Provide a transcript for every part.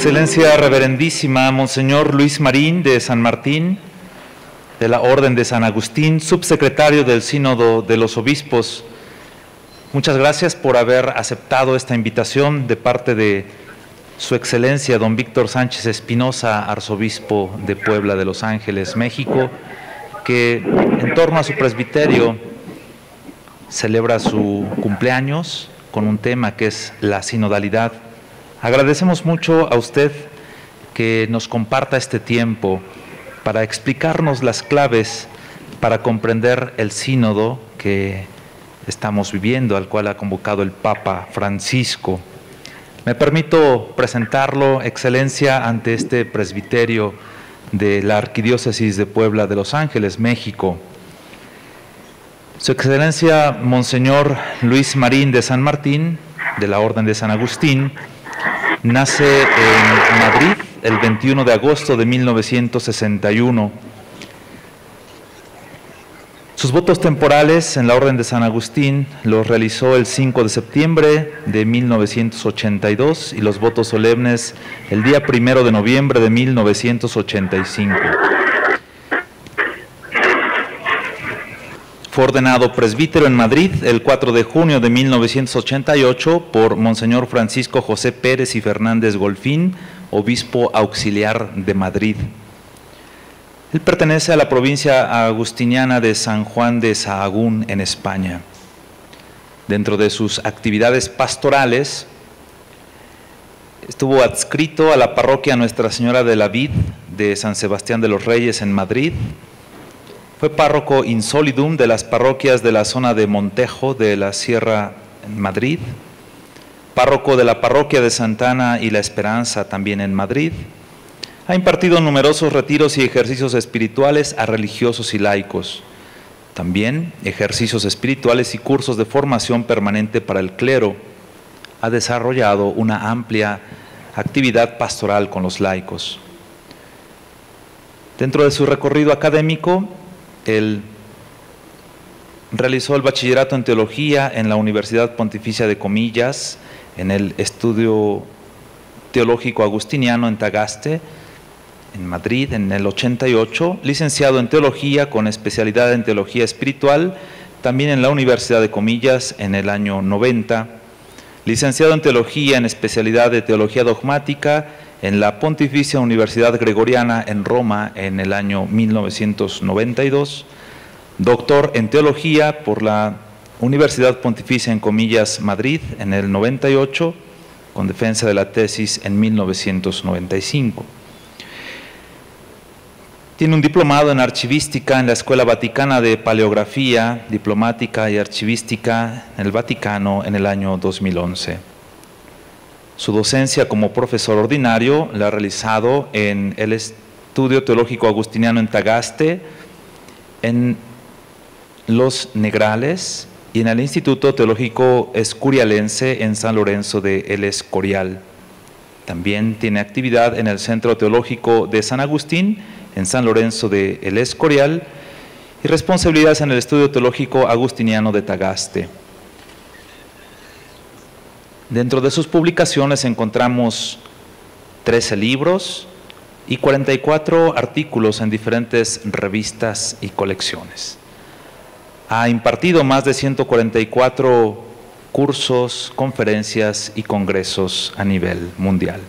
Excelencia Reverendísima Monseñor Luis Marín de San Martín, de la Orden de San Agustín, subsecretario del Sínodo de los Obispos, muchas gracias por haber aceptado esta invitación de parte de Su Excelencia don Víctor Sánchez Espinosa, arzobispo de Puebla de Los Ángeles, México, que en torno a su presbiterio celebra su cumpleaños con un tema que es la sinodalidad. Agradecemos mucho a usted que nos comparta este tiempo para explicarnos las claves para comprender el sínodo que estamos viviendo, al cual ha convocado el Papa Francisco. Me permito presentarlo, Excelencia, ante este presbiterio de la Arquidiócesis de Puebla de Los Ángeles, México. Su Excelencia Monseñor Luis Marín de San Martín, de la Orden de San Agustín, nace en Madrid el 21 de agosto de 1961. Sus votos temporales en la Orden de San Agustín los realizó el 5 de septiembre de 1982 y los votos solemnes el día 1 de noviembre de 1985. Fue ordenado presbítero en Madrid el 4 de junio de 1988 por Monseñor Francisco José Pérez y Fernández Golfín, obispo auxiliar de Madrid. Él pertenece a la provincia agustiniana de San Juan de Sahagún, en España. Dentro de sus actividades pastorales, estuvo adscrito a la parroquia Nuestra Señora de la Vid de San Sebastián de los Reyes en Madrid, fue párroco insolidum de las parroquias de la zona de Montejo de la Sierra en Madrid, párroco de la parroquia de Santana y La Esperanza también en Madrid. Ha impartido numerosos retiros y ejercicios espirituales a religiosos y laicos. También ejercicios espirituales y cursos de formación permanente para el clero. Ha desarrollado una amplia actividad pastoral con los laicos. Dentro de su recorrido académico, él realizó el bachillerato en teología en la Universidad Pontificia de Comillas, en el Estudio Teológico Agustiniano en Tagaste, en Madrid, en el 88, licenciado en teología con especialidad en teología espiritual, también en la Universidad de Comillas en el año 90, licenciado en teología en especialidad de teología dogmática en la Pontificia Universidad Gregoriana en Roma en el año 1992, doctor en teología por la Universidad Pontificia en comillas Madrid en el 98, con defensa de la tesis en 1995. Tiene un diplomado en archivística en la Escuela Vaticana de Paleografía, Diplomática y Archivística en el Vaticano en el año 2011. Su docencia como profesor ordinario la ha realizado en el Estudio Teológico Agustiniano en Tagaste, en Los Negrales y en el Instituto Teológico Escurialense en San Lorenzo de El Escorial. También tiene actividad en el Centro Teológico de San Agustín en San Lorenzo de El Escorial y responsabilidades en el Estudio Teológico Agustiniano de Tagaste. Dentro de sus publicaciones encontramos 13 libros y 44 artículos en diferentes revistas y colecciones. Ha impartido más de 144 cursos, conferencias y congresos a nivel mundial.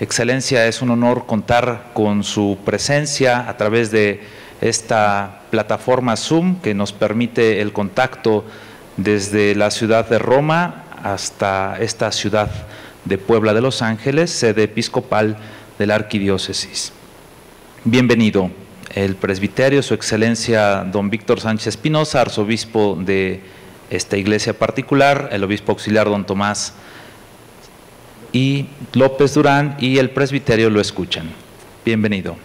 Excelencia, es un honor contar con su presencia a través de esta plataforma Zoom que nos permite el contacto desde la ciudad de Roma hasta esta ciudad de Puebla de Los Ángeles, sede episcopal de la arquidiócesis. Bienvenido el presbiterio, su excelencia don Víctor Sánchez Espinosa, arzobispo de esta iglesia particular, el obispo auxiliar don Tomás y López Durán y el presbiterio lo escuchan. Bienvenido.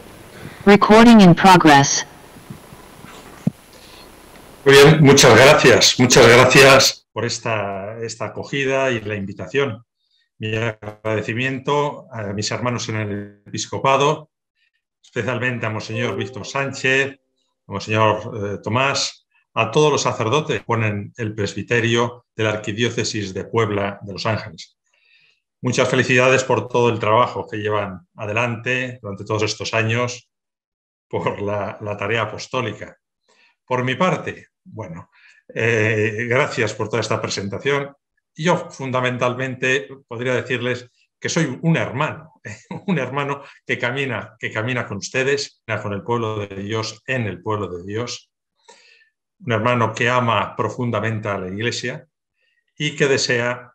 Recording in progress. Muy bien, muchas gracias. Muchas gracias por esta, esta acogida y la invitación. Mi agradecimiento a mis hermanos en el episcopado, especialmente a Monseñor Víctor Sánchez, a Monseñor eh, Tomás, a todos los sacerdotes que ponen el presbiterio de la Arquidiócesis de Puebla de Los Ángeles. Muchas felicidades por todo el trabajo que llevan adelante durante todos estos años por la, tarea apostólica. Por mi parte, bueno, eh, gracias por toda esta presentación. Yo fundamentalmente podría decirles que soy un hermano, un hermano que camina, que camina con ustedes, con el pueblo de Dios, en el pueblo de Dios, un hermano que ama profundamente a la Iglesia y que desea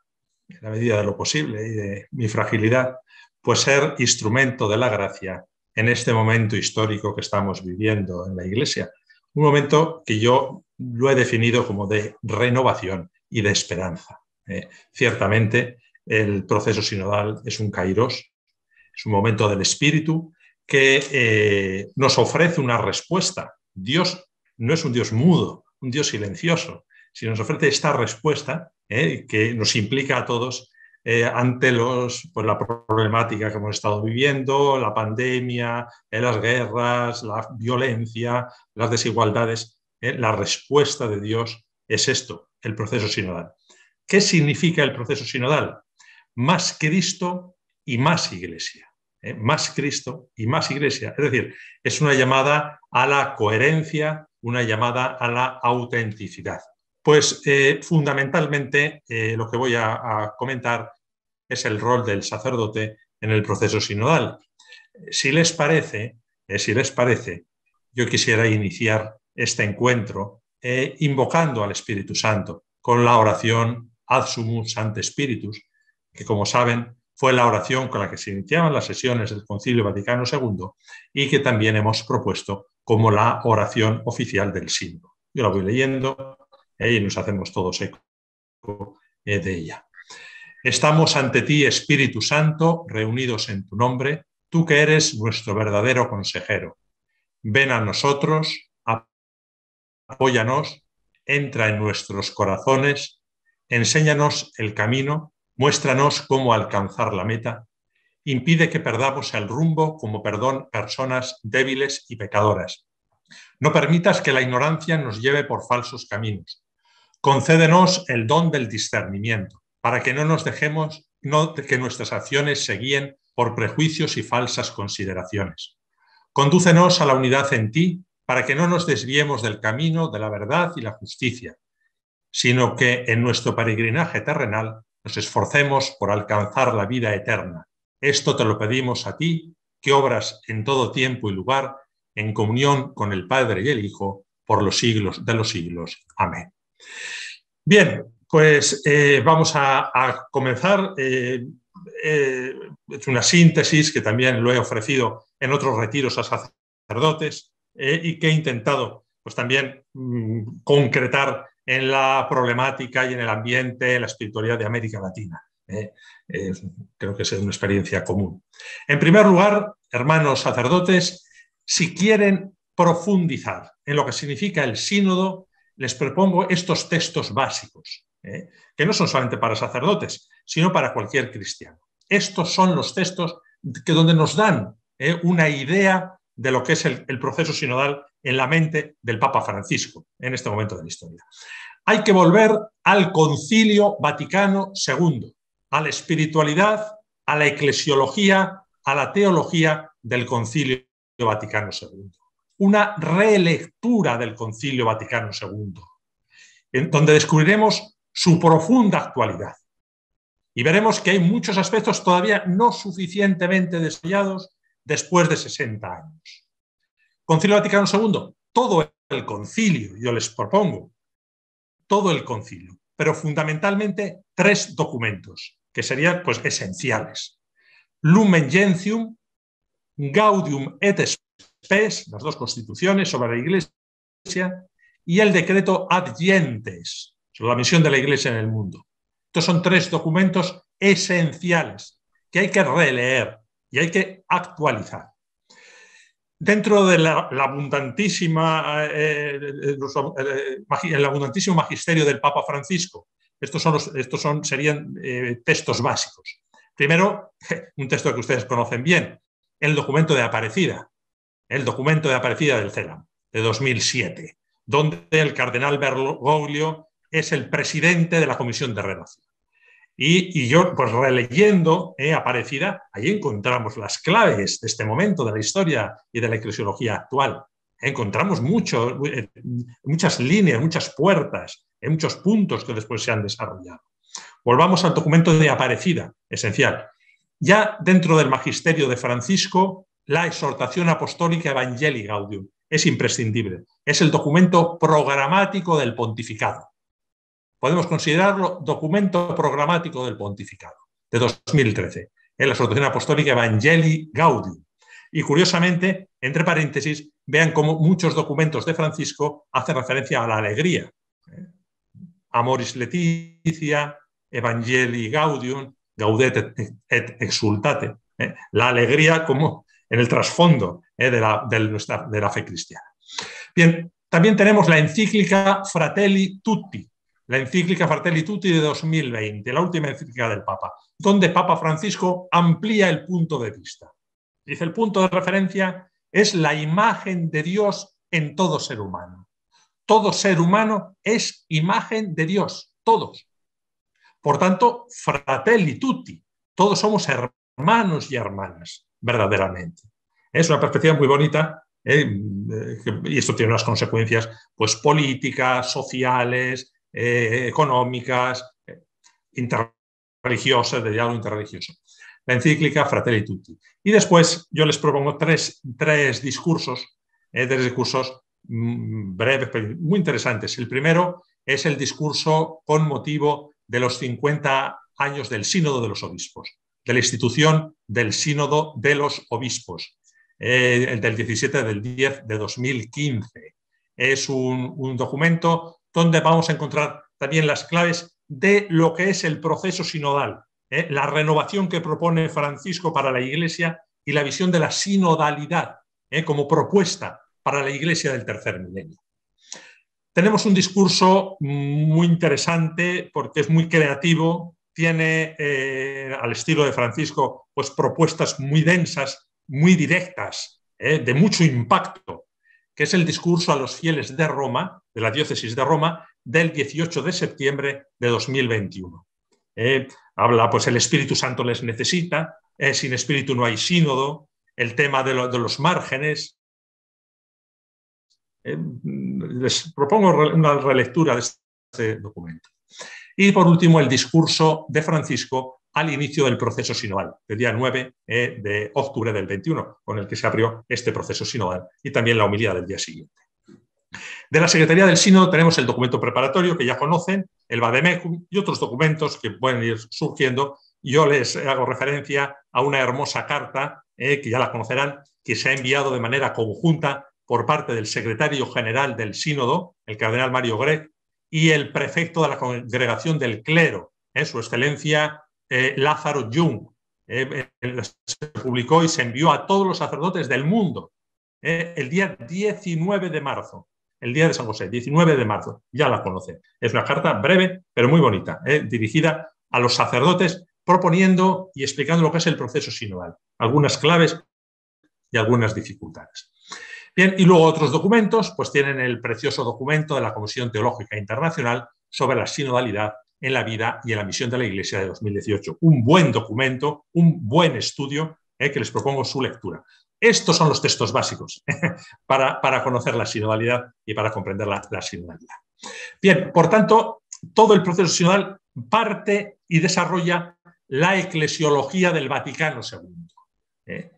en la medida de lo posible y de mi fragilidad, pues ser instrumento de la gracia en este momento histórico que estamos viviendo en la Iglesia. Un momento que yo lo he definido como de renovación y de esperanza. ¿eh? ciertamente, el proceso sinodal es un kairos, es un momento del Espíritu que eh, nos ofrece una respuesta. Dios no es un Dios mudo, un Dios silencioso, sino nos ofrece esta respuesta ¿eh? que nos implica a todos ante los, pues, la problemática que hemos estado viviendo, la pandemia, las guerras, la violencia, las desigualdades. La respuesta de Dios es esto, el proceso sinodal. ¿Qué significa el proceso sinodal? Más Cristo y más iglesia. Más Cristo y más iglesia. Es decir, es una llamada a la coherencia, una llamada a la autenticidad. Pues eh, fundamentalmente eh, lo que voy a, comentar es el rol del sacerdote en el proceso sinodal. Si les parece, eh, si les parece, yo quisiera iniciar este encuentro invocando al Espíritu Santo con la oración Ad Sumus Ante Spiritus, que como saben fue la oración con la que se iniciaban las sesiones del Concilio Vaticano II y que también hemos propuesto como la oración oficial del sínodo. Yo la voy leyendo y nos hacemos todos eco eh, de ella. Estamos ante ti, Espíritu Santo, reunidos en tu nombre, tú que eres nuestro verdadero consejero. Ven a nosotros, apóyanos, entra en nuestros corazones, enséñanos el camino, muéstranos cómo alcanzar la meta, impide que perdamos el rumbo como perdón personas débiles y pecadoras. No permitas que la ignorancia nos lleve por falsos caminos. Concédenos el don del discernimiento, para que no nos dejemos que nuestras acciones se guíen por prejuicios y falsas consideraciones. Condúcenos a la unidad en ti, para que no nos desviemos del camino de la verdad y la justicia, sino que en nuestro peregrinaje terrenal nos esforcemos por alcanzar la vida eterna. Esto te lo pedimos a ti, que obras en todo tiempo y lugar, en comunión con el Padre y el Hijo, por los siglos de los siglos. Amén. Bien, pues eh, vamos a, comenzar. Eh, eh, es una síntesis que también lo he ofrecido en otros retiros a sacerdotes y que he intentado pues también mm, concretar en la problemática y en el ambiente, en la espiritualidad de América Latina. creo que es una experiencia común. En primer lugar, hermanos sacerdotes, si quieren profundizar en lo que significa el sínodo, les propongo estos textos básicos, ¿eh? que no son solamente para sacerdotes, sino para cualquier cristiano. Estos son los textos que donde nos dan ¿eh? una idea de lo que es el, proceso sinodal en la mente del Papa Francisco en este momento de la historia. Hay que volver al Concilio Vaticano II, a la espiritualidad, a la eclesiología, a la teología del Concilio Vaticano II una relectura del Concilio Vaticano II, en donde descubriremos su profunda actualidad. Y veremos que hay muchos aspectos todavía no suficientemente desarrollados después de 60 años. Concilio Vaticano II, todo el concilio, yo les propongo, todo el concilio, pero fundamentalmente tres documentos que serían pues, esenciales. Lumen Gentium, Gaudium et PES, las dos constituciones sobre la Iglesia, y el decreto Adyentes, sobre la misión de la Iglesia en el mundo. Estos son tres documentos esenciales que hay que releer y hay que actualizar. Dentro del abundantísima, eh, eh, eh, abundantísimo magisterio del Papa Francisco, estos, son estos son, serían textos básicos. Primero, un texto que ustedes conocen bien, el documento de Aparecida, el documento de Aparecida del CELAM de 2007, donde el cardenal Bergoglio es el presidente de la Comisión de Relación. Y, yo, pues releyendo eh, Aparecida, ahí encontramos las claves de este momento de la historia y de la eclesiología actual. Encontramos eh, muchas líneas, muchas puertas, eh, muchos puntos que después se han desarrollado. Volvamos al documento de Aparecida, esencial. Ya dentro del magisterio de Francisco, la exhortación apostólica Evangelii Gaudium es imprescindible. Es el documento programático del pontificado podemos considerarlo documento programático del pontificado de 2013, en la exhortación apostólica Evangelii Gaudium. Y curiosamente, entre paréntesis, vean cómo muchos documentos de Francisco hacen referencia a la alegría. Amoris Leticia, Evangelii Gaudium, Gaudet et exultate. ¿eh? La alegría como en el trasfondo ¿eh? de, la, de la fe cristiana. Bien, también tenemos la encíclica Fratelli Tutti, la encíclica Fratelli Tutti de 2020, la última encíclica del Papa, donde Papa Francisco amplía el punto de vista. Dice, el punto de referencia es la imagen de Dios en todo ser humano. Todo ser humano es imagen de Dios, todos. Por tanto, fratelli tutti, todos somos hermanos y hermanas, verdaderamente. Es una perspectiva muy bonita ¿eh? y esto tiene unas consecuencias pues, políticas, sociales, eh, económicas, eh, interreligiosas, de diálogo interreligioso. La encíclica Fratelli Tutti. Y después yo les propongo tres, tres discursos, eh, tres discursos mm, breves, pero muy interesantes. El primero es el discurso con motivo de los 50 años del Sínodo de los Obispos, de la institución del Sínodo de los Obispos, el del 17 del 10 de 2015. Es un, un documento donde vamos a encontrar también las claves de lo que es el proceso sinodal, ¿eh? la renovación que propone Francisco para la Iglesia y la visión de la sinodalidad ¿eh? como propuesta para la Iglesia del tercer milenio. Tenemos un discurso muy interesante porque es muy creativo, tiene eh, al estilo de Francisco pues propuestas muy densas, muy directas, de mucho impacto que es el discurso a los fieles de Roma, de la diócesis de Roma, del 18 de septiembre de 2021. Eh, habla, pues el Espíritu Santo les necesita, eh, sin Espíritu no hay sínodo, el tema de, los márgenes. Eh, les propongo una relectura de este documento. Y por último, el discurso de Francisco al inicio del proceso sinodal, el día 9 eh, de octubre del 21, con el que se abrió este proceso sinodal y también la humildad del día siguiente. De la Secretaría del Sínodo tenemos el documento preparatorio que ya conocen, el Bademecum y otros documentos que pueden ir surgiendo. Yo les hago referencia a una hermosa carta, eh, que ya la conocerán, que se ha enviado de manera conjunta por parte del secretario general del Sínodo, el cardenal Mario Greg, y el prefecto de la congregación del clero, eh, su excelencia eh, Lázaro Jung. Eh, se publicó y se envió a todos los sacerdotes del mundo eh, el día 19 de marzo, el día de San José, 19 de marzo, ya la conocen. Es una carta breve, pero muy bonita, dirigida a los sacerdotes, proponiendo y explicando lo que es el proceso sinodal, algunas claves y algunas dificultades. Bien, y luego otros documentos, pues tienen el precioso documento de la Comisión Teológica Internacional sobre la sinodalidad en la vida y en la misión de la Iglesia de 2018. Un buen documento, un buen estudio eh, que les propongo su lectura. Estos son los textos básicos para, para, conocer la sinodalidad y para comprender la, sinodalidad. Bien, por tanto, todo el proceso sinodal parte y desarrolla la eclesiología del Vaticano II. Eh.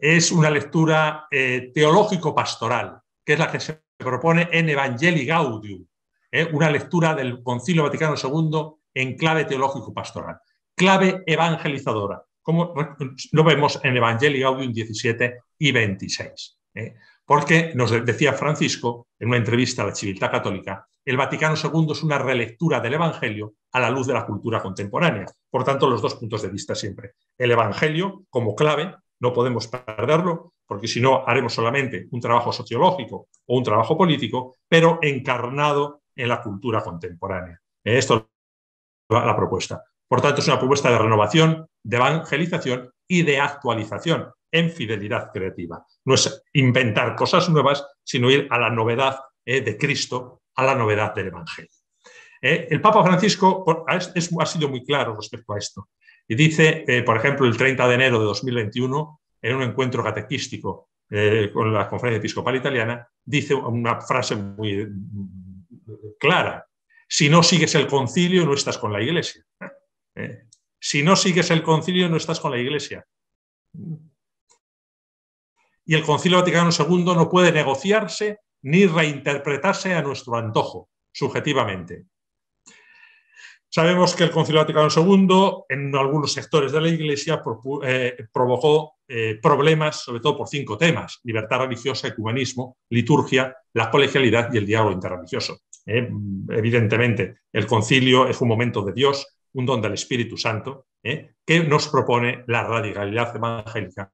Es una lectura eh, teológico-pastoral, que es la que se propone en Evangelii Gaudium, ¿eh? una lectura del Concilio Vaticano II en clave teológico-pastoral, clave evangelizadora, como lo vemos en Evangelii Gaudium 17 y 26. ¿eh? Porque nos decía Francisco en una entrevista a la Civiltà Católica, el Vaticano II es una relectura del Evangelio a la luz de la cultura contemporánea. Por tanto, los dos puntos de vista siempre. El Evangelio como clave, no podemos perderlo, porque si no haremos solamente un trabajo sociológico o un trabajo político, pero encarnado en la cultura contemporánea. Esto es la propuesta. Por tanto, es una propuesta de renovación, de evangelización y de actualización en fidelidad creativa. No es inventar cosas nuevas, sino ir a la novedad eh, de Cristo, a la novedad del Evangelio. el Papa Francisco ha sido muy claro respecto a esto y dice, por ejemplo, el 30 de enero de 2021, en un encuentro catequístico con la Conferencia Episcopal Italiana, dice una frase muy clara. Si no sigues el concilio, no estás con la Iglesia. Si no sigues el concilio, no estás con la Iglesia. Y el Concilio Vaticano II no puede negociarse ni reinterpretarse a nuestro antojo, subjetivamente. Sabemos que el Concilio Vaticano II en algunos sectores de la Iglesia eh, provocó eh, problemas, sobre todo por cinco temas, libertad religiosa, ecumenismo, liturgia, la colegialidad y el diálogo interreligioso. Eh, evidentemente, el concilio es un momento de Dios, un don del Espíritu Santo, que nos propone la radicalidad evangélica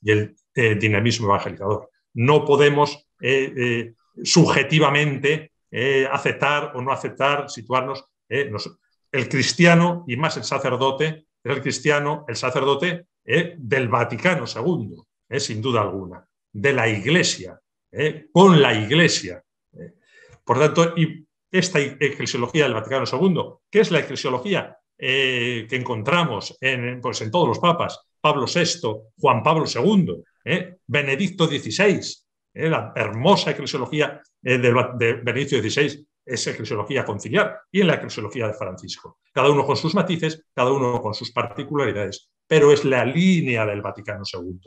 y el dinamismo evangelizador. No podemos subjetivamente aceptar o no aceptar, situarnos ¿eh? el cristiano, y más el sacerdote, es el cristiano, el sacerdote ¿eh? del Vaticano II, ¿eh? sin duda alguna, de la Iglesia, con la Iglesia. Por tanto, y esta eclesiología del Vaticano II, que es la eclesiología que encontramos en, pues en todos los papas, Pablo VI, Juan Pablo II, Benedicto XVI, la hermosa eclesiología de, Benedicto XVI, es eclesiología conciliar y en la eclesiología de Francisco. Cada uno con sus matices, cada uno con sus particularidades, pero es la línea del Vaticano II.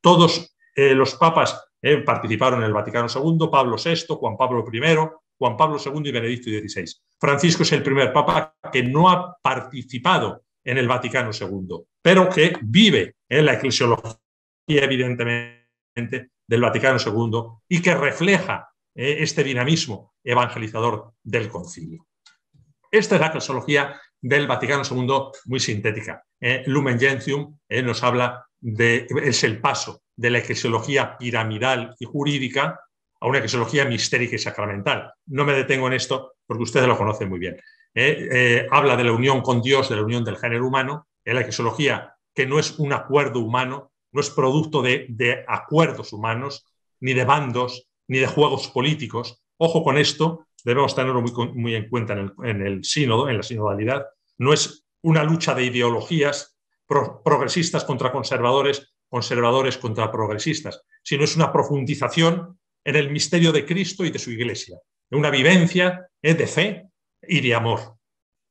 Todos eh, los papas eh, participaron en el Vaticano II, Pablo VI, Juan Pablo I, Juan Pablo II y Benedicto XVI. Francisco es el primer papa que no ha participado en el Vaticano II, pero que vive en la eclesiología, evidentemente, del Vaticano II y que refleja eh, este dinamismo evangelizador del concilio. Esta es la clasología del Vaticano II muy sintética. Eh, Lumen Gentium eh, nos habla de, es el paso de la eclesiología piramidal y jurídica a una eclesiología mistérica y sacramental. No me detengo en esto porque ustedes lo conocen muy bien. habla de la unión con Dios, de la unión del género humano, en la eclesiología que no es un acuerdo humano, no es producto de, de acuerdos humanos, ni de bandos, ni de juegos políticos. Ojo con esto, debemos tenerlo muy, en cuenta en el, sínodo, en la sinodalidad. No es una lucha de ideologías progresistas contra conservadores, conservadores contra progresistas, sino es una profundización en el misterio de Cristo y de su iglesia, una vivencia eh, de fe y de amor,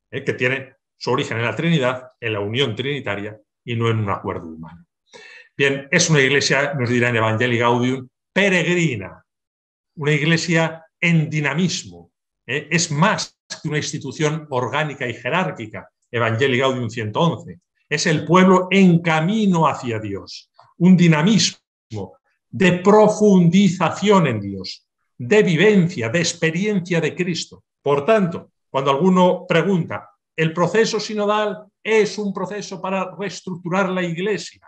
eh, que tiene su origen en la Trinidad, en la unión trinitaria y no en un acuerdo humano. Bien, es una iglesia, nos dirá en Evangelii Gaudium, peregrina, una iglesia en dinamismo. ¿eh? Es más que una institución orgánica y jerárquica, Evangelii Gaudium 111. Es el pueblo en camino hacia Dios, un dinamismo de profundización en Dios, de vivencia, de experiencia de Cristo. Por tanto, cuando alguno pregunta, ¿el proceso sinodal es un proceso para reestructurar la iglesia?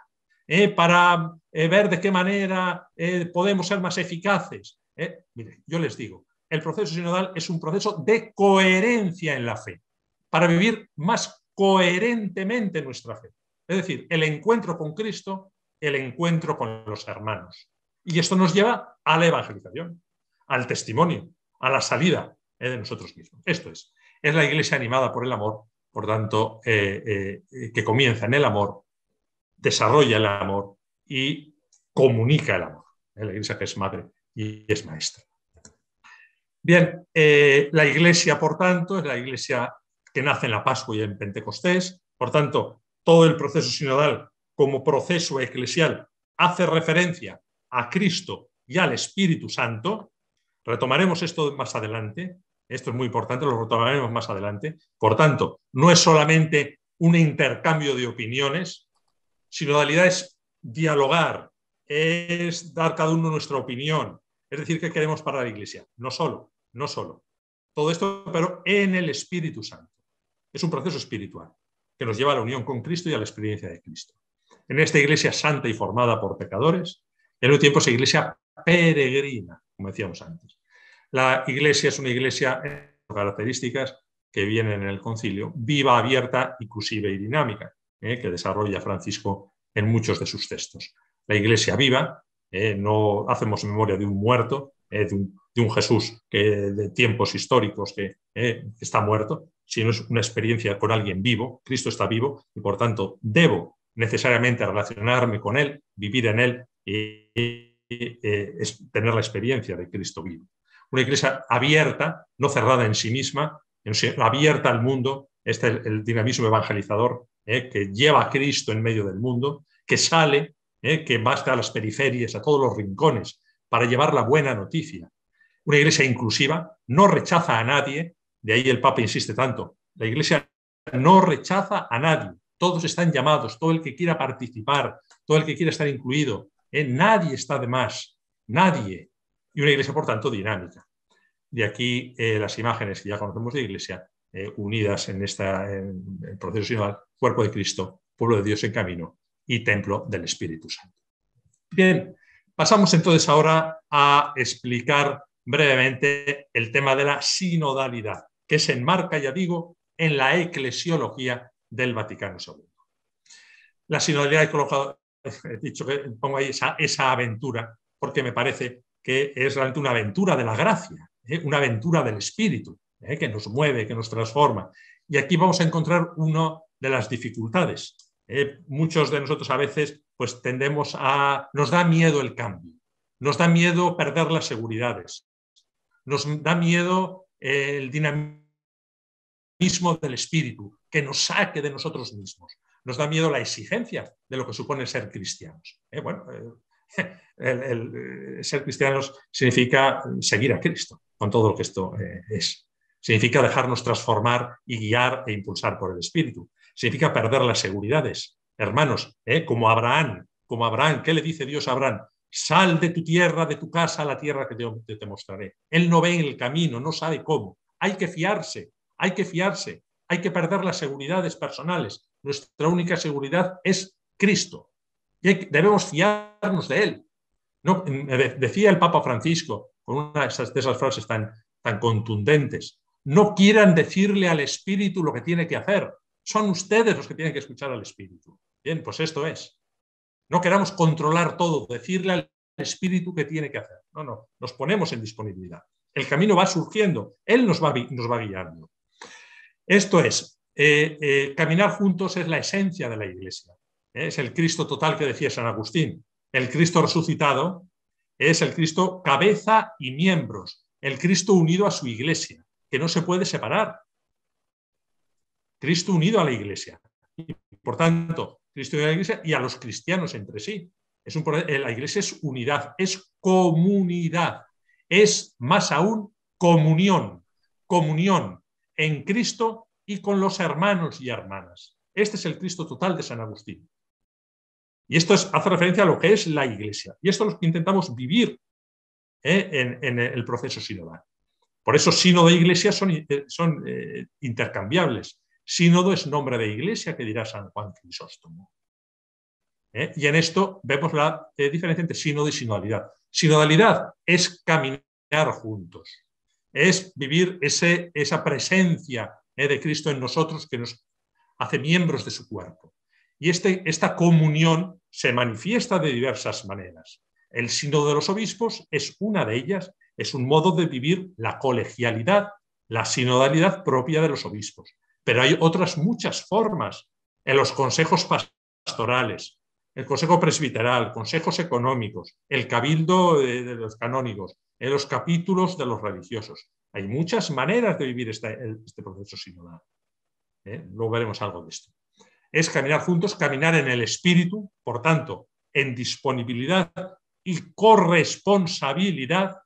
¿eh? para eh, ver de qué manera podemos ser más eficaces. ¿eh? mire, yo les digo, el proceso sinodal es un proceso de coherencia en la fe, para vivir más coherentemente nuestra fe. Es decir, el encuentro con Cristo, el encuentro con los hermanos. Y esto nos lleva a la evangelización, al testimonio, a la salida ¿eh? de nosotros mismos. Esto es, es la iglesia animada por el amor, por tanto, eh, que comienza en el amor, desarrolla el amor y comunica el amor. La iglesia que es madre y es maestra. Bien, eh, la iglesia, por tanto, es la iglesia que nace en la Pascua y en Pentecostés. Por tanto, todo el proceso sinodal como proceso eclesial hace referencia a Cristo y al Espíritu Santo. Retomaremos esto más adelante. Esto es muy importante, lo retomaremos más adelante. Por tanto, no es solamente un intercambio de opiniones, sinodalidad es dialogar, es dar cada uno nuestra opinión, es decir, ¿qué queremos para la Iglesia? No solo, no solo. Todo esto, pero en el Espíritu Santo. Es un proceso espiritual que nos lleva a la unión con Cristo y a la experiencia de Cristo. En esta iglesia santa y formada por pecadores, en un tiempo es iglesia peregrina, como decíamos antes. La iglesia es una iglesia con características que vienen en el concilio, viva, abierta, inclusive y dinámica, ¿eh? que desarrolla Francisco en muchos de sus textos. La iglesia viva, eh, no hacemos memoria de un muerto, eh, de un Jesús que, de tiempos históricos que, está muerto, sino es una experiencia con alguien vivo. Cristo está vivo y por tanto debo necesariamente relacionarme con Él, vivir en Él y, eh, tener la experiencia de Cristo vivo. Una iglesia abierta, no cerrada en sí misma, abierta al mundo, este es el, dinamismo evangelizador eh, que lleva a Cristo en medio del mundo, que sale, que va a las periferias, a todos los rincones, para llevar la buena noticia, una iglesia inclusiva no rechaza a nadie, de ahí el Papa insiste tanto. La iglesia no rechaza a nadie, todos están llamados, todo el que quiera participar, todo el que quiera estar incluido, ¿eh? nadie está de más, nadie. Y una iglesia, por tanto, dinámica. De aquí eh, las imágenes que ya conocemos de iglesia, eh, unidas en, esta, el proceso sinodal, cuerpo de Cristo, pueblo de Dios en camino y templo del Espíritu Santo. Bien, pasamos entonces ahora a explicar brevemente el tema de la sinodalidad, que se enmarca, ya digo, en la eclesiología del Vaticano II. La sinodalidad he, dicho que pongo ahí esa, aventura, porque me parece que es realmente una aventura de la gracia, ¿eh? una aventura del espíritu, ¿eh? que nos mueve, que nos transforma. Y aquí vamos a encontrar una de las dificultades. ¿eh? muchos de nosotros a veces pues tendemos a... nos da miedo el cambio, nos da miedo perder las seguridades, nos da miedo el dinamismo del espíritu, que nos saque de nosotros mismos. Nos da miedo la exigencia de lo que supone ser cristianos. Eh, bueno, eh, el, ser cristianos significa seguir a Cristo, con todo lo que esto eh, es. Significa dejarnos transformar y guiar e impulsar por el Espíritu. Significa perder las seguridades. Hermanos, como Abraham, como Abraham, ¿qué le dice Dios a Abraham? Sal de tu tierra, de tu casa, a la tierra que te, te mostraré. Él no ve el camino, no sabe cómo. Hay que fiarse, hay que fiarse, hay que perder las seguridades personales. Nuestra única seguridad es Cristo. Debemos fiarnos de Él. No, decía el Papa Francisco, con una de esas, frases tan, tan contundentes, no quieran decirle al Espíritu lo que tiene que hacer. Son ustedes los que tienen que escuchar al Espíritu. Bien, pues esto es. No queramos controlar todo, decirle al espíritu qué tiene que hacer. No, no, nos ponemos en disponibilidad. El camino va surgiendo, Él nos va, nos va guiando. Esto es, eh, eh, caminar juntos es la esencia de la Iglesia. ¿eh? Es el Cristo total que decía San Agustín. El Cristo resucitado es el Cristo cabeza y miembros, el Cristo unido a su Iglesia, que no se puede separar. Cristo unido a la Iglesia. Y, por tanto, Cristo y la Iglesia y a los cristianos entre sí. Es un, la Iglesia es unidad, es comunidad, es más aún comunión, comunión en Cristo y con los hermanos y hermanas. Este es el Cristo total de San Agustín. Y esto hace referencia a lo que es la Iglesia. Y esto es lo que intentamos vivir eh, en, el proceso sinodal. Por eso sínodo e iglesia son, eh, son intercambiables. Sínodo es nombre de iglesia, que dirá San Juan Crisóstomo. ¿Eh? Y en esto vemos la eh, diferencia entre sínodo y sinodalidad. Sinodalidad es caminar juntos, es vivir ese, esa presencia ¿eh? de Cristo en nosotros que nos hace miembros de su cuerpo. Y este, esta comunión se manifiesta de diversas maneras. El sínodo de los obispos es una de ellas, es un modo de vivir la colegialidad, la sinodalidad propia de los obispos. Pero hay otras muchas formas en los consejos pastorales, el consejo presbiteral, consejos económicos, el cabildo de, los canónigos, en los capítulos de los religiosos. Hay muchas maneras de vivir este, proceso sinodal. ¿eh? Luego veremos algo de esto. Es caminar juntos, caminar en el espíritu, por tanto, en disponibilidad y corresponsabilidad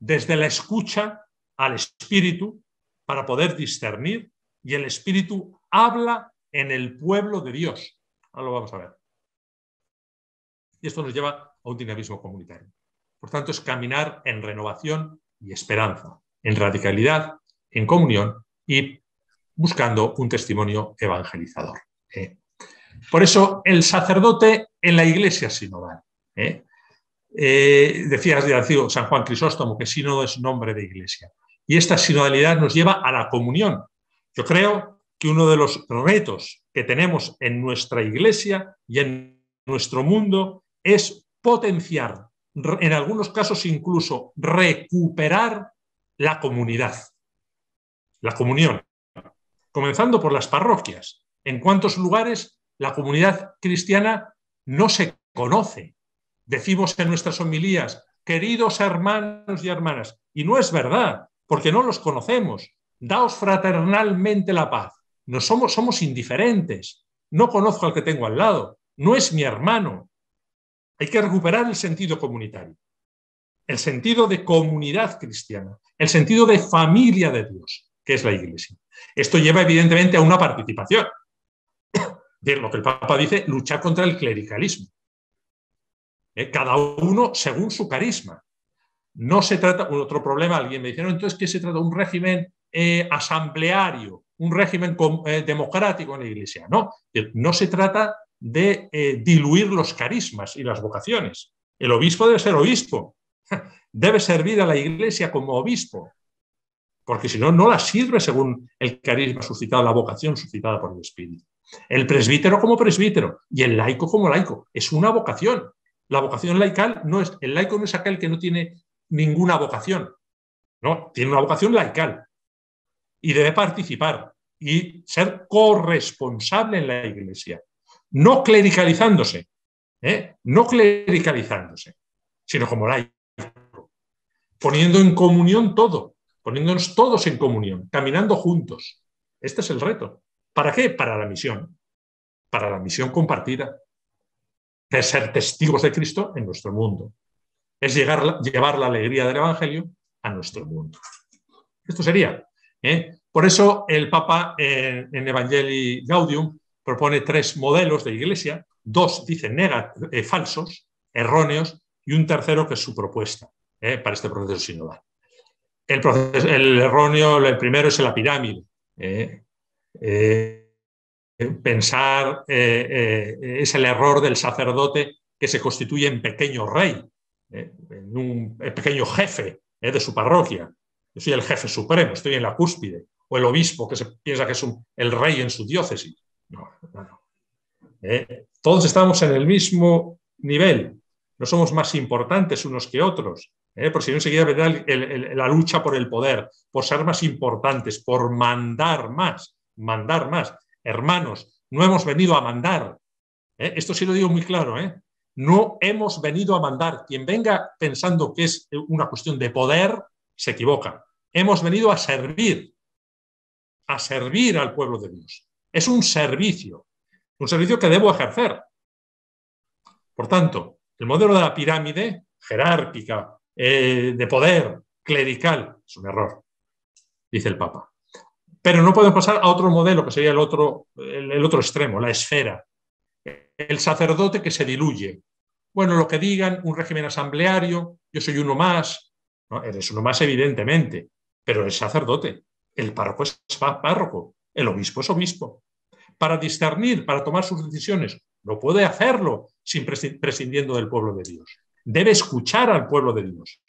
desde la escucha al espíritu para poder discernir y el Espíritu habla en el pueblo de Dios. Ahora lo vamos a ver. Y esto nos lleva a un dinamismo comunitario. Por tanto, es caminar en renovación y esperanza, en radicalidad, en comunión y buscando un testimonio evangelizador. ¿eh? Por eso, el sacerdote en la iglesia sinodal. ¿eh? Eh, decía San Juan Crisóstomo que sínodo es nombre de iglesia. Y esta sinodalidad nos lleva a la comunión. Yo creo que uno de los retos que tenemos en nuestra iglesia y en nuestro mundo es potenciar en algunos casos incluso recuperar la comunidad, la comunión, comenzando por las parroquias. En cuántos lugares la comunidad cristiana no se conoce. Decimos en nuestras homilías, queridos hermanos y hermanas, y no es verdad, porque no los conocemos. Daos fraternalmente la paz. No somos, somos indiferentes. No conozco al que tengo al lado. No es mi hermano. Hay que recuperar el sentido comunitario, el sentido de comunidad cristiana, el sentido de familia de Dios, que es la Iglesia. Esto lleva evidentemente a una participación. De lo que el Papa dice, luchar contra el clericalismo. ¿Eh? Cada uno según su carisma. No se trata, otro problema, alguien me dice, no, entonces, ¿qué se trata? ¿Un régimen eh, asambleario, un régimen eh, democrático en la Iglesia? No, no se trata de diluir los carismas y las vocaciones. El obispo debe ser obispo, debe servir a la Iglesia como obispo, porque si no, no la sirve según el carisma suscitado, la vocación suscitada por el Espíritu. El presbítero como presbítero y el laico como laico. Es una vocación. La vocación laical no es, el laico no es aquel que no tiene ninguna vocación. No, tiene una vocación laical y debe participar y ser corresponsable en la iglesia. No clericalizándose, ¿eh? no clericalizándose, sino como laico, poniendo en comunión todo, poniéndonos todos en comunión, caminando juntos. Este es el reto. ¿Para qué? Para la misión, para la misión compartida, de ser testigos de Cristo en nuestro mundo. Es llegar, llevar la alegría del Evangelio a nuestro mundo. Esto sería. ¿eh? Por eso el Papa en, Evangelii Gaudium propone tres modelos de iglesia, dos dicen eh, falsos, erróneos, y un tercero que es su propuesta ¿eh? para este proceso sinodal. El, el, erróneo, el primero es la pirámide. pensar es el error del sacerdote que se constituye en pequeño rey, en un pequeño jefe de su parroquia. Yo soy el jefe supremo, estoy en la cúspide. O el obispo que se piensa que es el rey en su diócesis. No, no, todos estamos en el mismo nivel. No somos más importantes unos que otros. ¿eh? Por si no enseguida vendrá la lucha por el poder, por ser más importantes, por mandar más, mandar más. Hermanos, no hemos venido a mandar. ¿eh? Esto sí lo digo muy claro. ¿eh? No hemos venido a mandar. Quien venga pensando que es una cuestión de poder, se equivoca. Hemos venido a servir, a servir al pueblo de Dios. Es un servicio, un servicio que debo ejercer. Por tanto, el modelo de la pirámide jerárquica, eh, de poder, clerical, es un error, dice el Papa. Pero no podemos pasar a otro modelo, que sería el otro, el otro extremo, la esfera. El sacerdote que se diluye, bueno, lo que digan, un régimen asambleario, yo soy uno más, ¿no? eres uno más evidentemente, pero el sacerdote, el párroco es párroco, el obispo es obispo. Para discernir, para tomar sus decisiones, no puede hacerlo sin prescindiendo del pueblo de Dios. Debe escuchar al pueblo de Dios,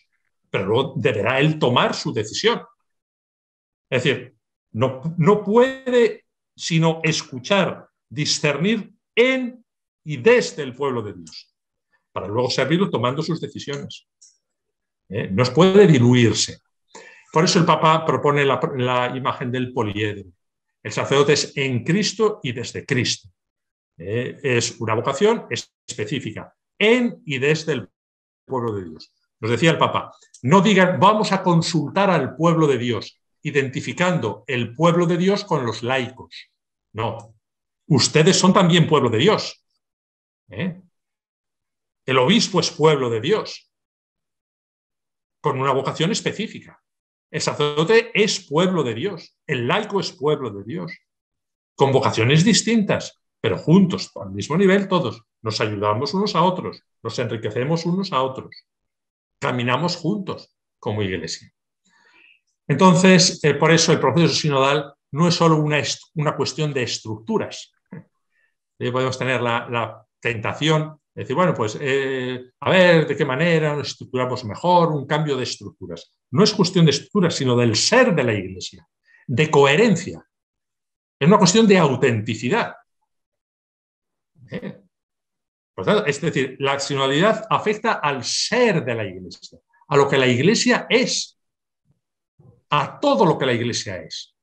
pero luego deberá él tomar su decisión. Es decir, no, no puede sino escuchar, discernir en y desde el pueblo de Dios para luego servirlo tomando sus decisiones. ¿Eh? No puede diluirse. Por eso el Papa propone la, imagen del poliedro. El sacerdote es en Cristo y desde Cristo. ¿Eh? Es una vocación específica, en y desde el pueblo de Dios. Nos decía el Papa, no digan vamos a consultar al pueblo de Dios, identificando el pueblo de Dios con los laicos. No, ustedes son también pueblo de Dios. ¿Eh? El obispo es pueblo de Dios, con una vocación específica. El sacerdote es pueblo de Dios, el laico es pueblo de Dios, con vocaciones distintas, pero juntos, al mismo nivel todos. Nos ayudamos unos a otros, nos enriquecemos unos a otros, caminamos juntos como iglesia. Entonces, eh, por eso el proceso sinodal no es solo una, una cuestión de estructuras. Eh, podemos tener la tentación decir, bueno, pues eh, a ver de qué manera nos estructuramos mejor, un cambio de estructuras. No es cuestión de estructuras, sino del ser de la Iglesia, de coherencia. Es una cuestión de autenticidad. ¿Eh? es decir, la sinodalidad afecta al ser de la iglesia, a lo que la iglesia es, a todo lo que la iglesia es.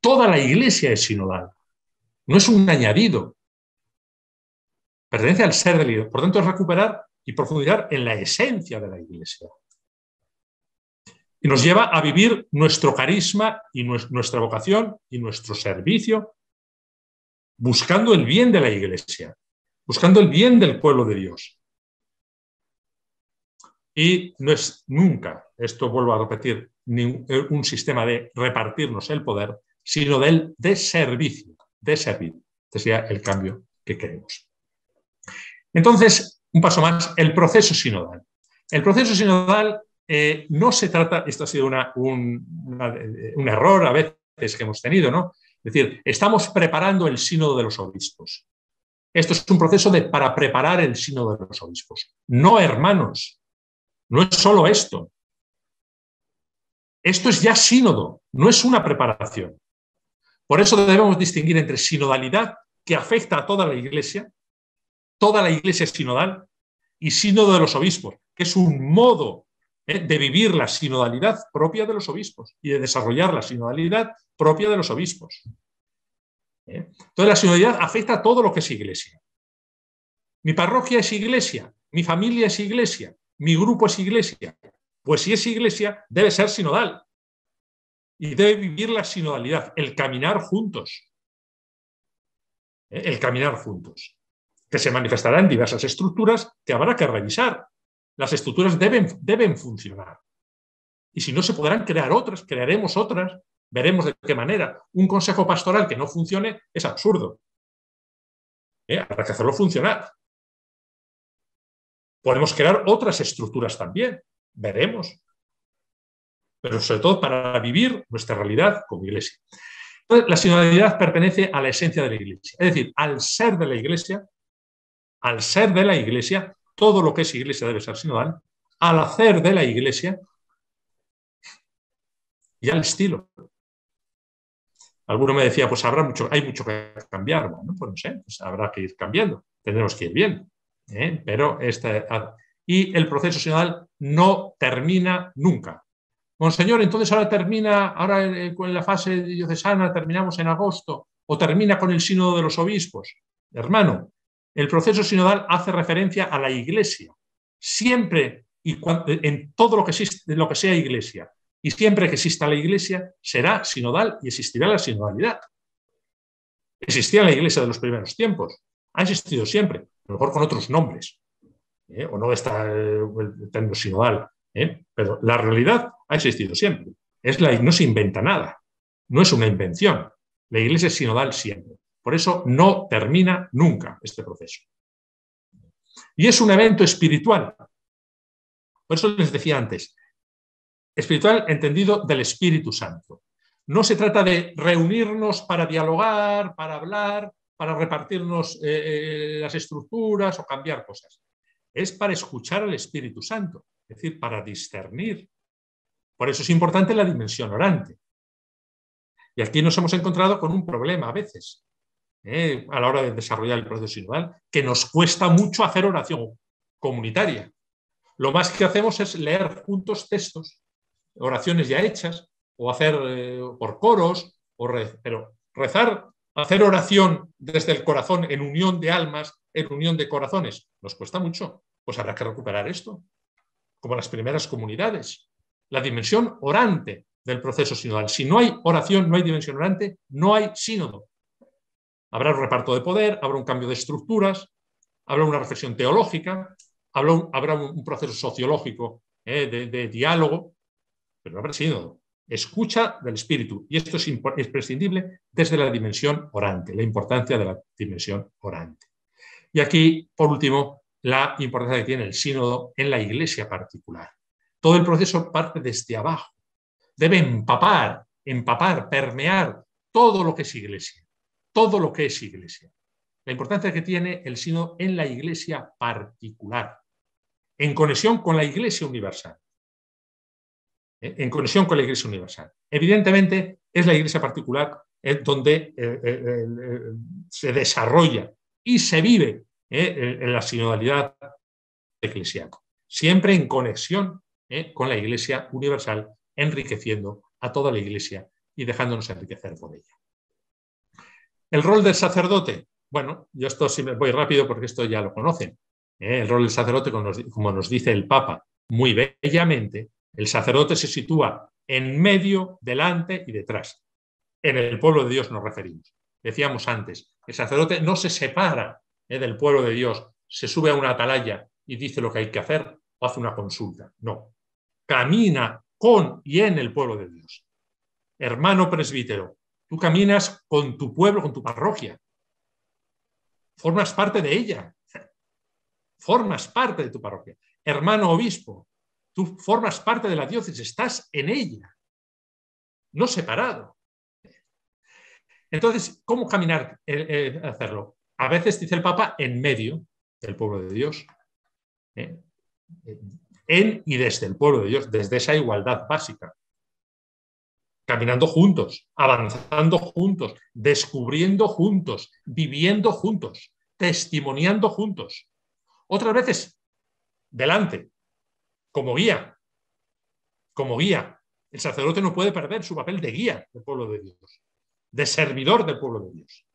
Toda la iglesia es sinodal, no es un añadido, pertenece al ser de la iglesia. Por tanto, es recuperar y profundizar en la esencia de la iglesia. Y nos lleva a vivir nuestro carisma y nuestra vocación y nuestro servicio buscando el bien de la iglesia, buscando el bien del pueblo de Dios. Y no es nunca, esto vuelvo a repetir, un sistema de repartirnos el poder, sino del de servicio, de servir. Este sería el cambio que queremos. Entonces, un paso más, el proceso sinodal. El proceso sinodal eh, no se trata, esto ha sido un, un error a veces que hemos tenido, ¿no? Es decir, estamos preparando el sínodo de los obispos. Esto es un proceso de, para preparar el sínodo de los obispos. No, hermanos, no es solo esto. Esto es ya sínodo, no es una preparación. Por eso debemos distinguir entre sinodalidad, que afecta a toda la iglesia, toda la iglesia es sinodal, y sínodo de los obispos, que es un modo ¿eh? de vivir la sinodalidad propia de los obispos y de desarrollar la sinodalidad propia de los obispos. ¿eh? Entonces la sinodalidad afecta a todo lo que es iglesia. Mi parroquia es iglesia, mi familia es iglesia, mi grupo es iglesia. Pues si es iglesia, debe ser sinodal. Y debe vivir la sinodalidad, el caminar juntos. ¿eh? El caminar juntos. Que se manifestará en diversas estructuras que habrá que revisar. Las estructuras deben, deben funcionar. Y si no, se podrán crear otras, crearemos otras, veremos de qué manera. Un consejo pastoral que no funcione es absurdo. ¿Eh? Habrá que hacerlo funcionar. Podemos crear otras estructuras también, veremos. Pero sobre todo para vivir nuestra realidad como iglesia. Entonces, la sinodalidad pertenece a la esencia de la iglesia, es decir, al ser de la iglesia, al ser de la iglesia, todo lo que es iglesia debe ser sinodal, al hacer de la iglesia y al estilo. Alguno me decía, pues habrá mucho, hay mucho que cambiar. Bueno, pues no sé, pues habrá que ir cambiando, tendremos que ir bien. ¿eh? Pero este, y el proceso sinodal no termina nunca. Monseñor, entonces ahora termina, ahora eh, con la fase diocesana terminamos en agosto, o termina con el sínodo de los obispos. Hermano, el proceso sinodal hace referencia a la iglesia, siempre y en todo lo que, existe, lo que sea iglesia. Y siempre que exista la iglesia, será sinodal y existirá la sinodalidad. Existía la iglesia de los primeros tiempos, ha existido siempre, a lo mejor con otros nombres, ¿eh? o no está eh, el término sinodal, ¿eh? pero la realidad ha existido siempre. Es la, no se inventa nada, no es una invención. La iglesia es sinodal siempre. Por eso no termina nunca este proceso. Y es un evento espiritual. Por eso les decía antes, espiritual entendido del Espíritu Santo. No se trata de reunirnos para dialogar, para hablar, para repartirnos eh, eh, las estructuras o cambiar cosas. Es para escuchar al Espíritu Santo, es decir, para discernir. Por eso es importante la dimensión orante. Y aquí nos hemos encontrado con un problema a veces. Eh, a la hora de desarrollar el proceso sinodal, que nos cuesta mucho hacer oración comunitaria. Lo más que hacemos es leer juntos textos, oraciones ya hechas, o hacer eh, por coros, o pero rezar, hacer oración desde el corazón en unión de almas, en unión de corazones, nos cuesta mucho. Pues habrá que recuperar esto, como las primeras comunidades. La dimensión orante del proceso sinodal. Si no hay oración, no hay dimensión orante, no hay sínodo. Habrá un reparto de poder, habrá un cambio de estructuras, habrá una reflexión teológica, habrá un, proceso sociológico eh, de, diálogo, pero no habrá sido escucha del espíritu. Y esto es imprescindible desde la dimensión orante, la importancia de la dimensión orante. Y aquí, por último, la importancia que tiene el sínodo en la iglesia particular. Todo el proceso parte desde abajo. Debe empapar, empapar, permear todo lo que es iglesia todo lo que es iglesia. La importancia que tiene el sínodo en la iglesia particular, en conexión con la iglesia universal. ¿Eh? En conexión con la iglesia universal. Evidentemente, es la iglesia particular donde eh, eh, se desarrolla y se vive en la sinodalidad eclesial, siempre en conexión con la Iglesia universal, enriqueciendo a toda la Iglesia y dejándonos enriquecer por ella. El rol del sacerdote, bueno, yo esto sí me voy rápido porque esto ya lo conocen. El rol del sacerdote, como nos dice el Papa muy bellamente, el sacerdote se sitúa en medio, delante y detrás. En el pueblo de Dios nos referimos. Decíamos antes, el sacerdote no se separa eh, del pueblo de Dios, se sube a una atalaya y dice lo que hay que hacer o hace una consulta. No. Camina con y en el pueblo de Dios. Hermano presbítero, tú caminas con tu pueblo, con tu parroquia. Formas parte de ella. Formas parte de tu parroquia. Hermano obispo, Tú formas parte de la diócesis, estás en ella, no separado. Entonces, ¿cómo caminar, eh, eh, hacerlo? A veces dice el Papa en medio del pueblo de Dios, ¿eh? en y desde el pueblo de Dios, desde esa igualdad básica. Caminando juntos, avanzando juntos, descubriendo juntos, viviendo juntos, testimoniando juntos. Otras veces, delante, como guía, como guía. El sacerdote no puede perder su papel de guía del pueblo de Dios, de servidor del pueblo de Dios.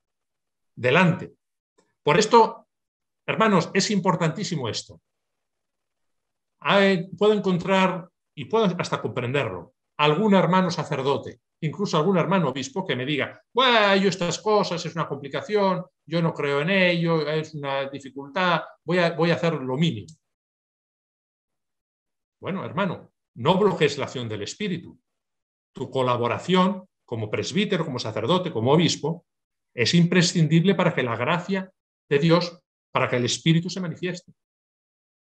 Delante. Por esto, hermanos, es importantísimo esto. puedo encontrar, y puedo hasta comprenderlo, algún hermano sacerdote, incluso algún hermano obispo que me diga, bueno, yo estas cosas es una complicación, yo no creo en ello, es una dificultad, voy a, voy a hacer lo mínimo. Bueno, hermano, no bloquees la acción del Espíritu. Tu colaboración como presbítero, como sacerdote, como obispo, es imprescindible para que la gracia de Dios, para que el Espíritu se manifieste.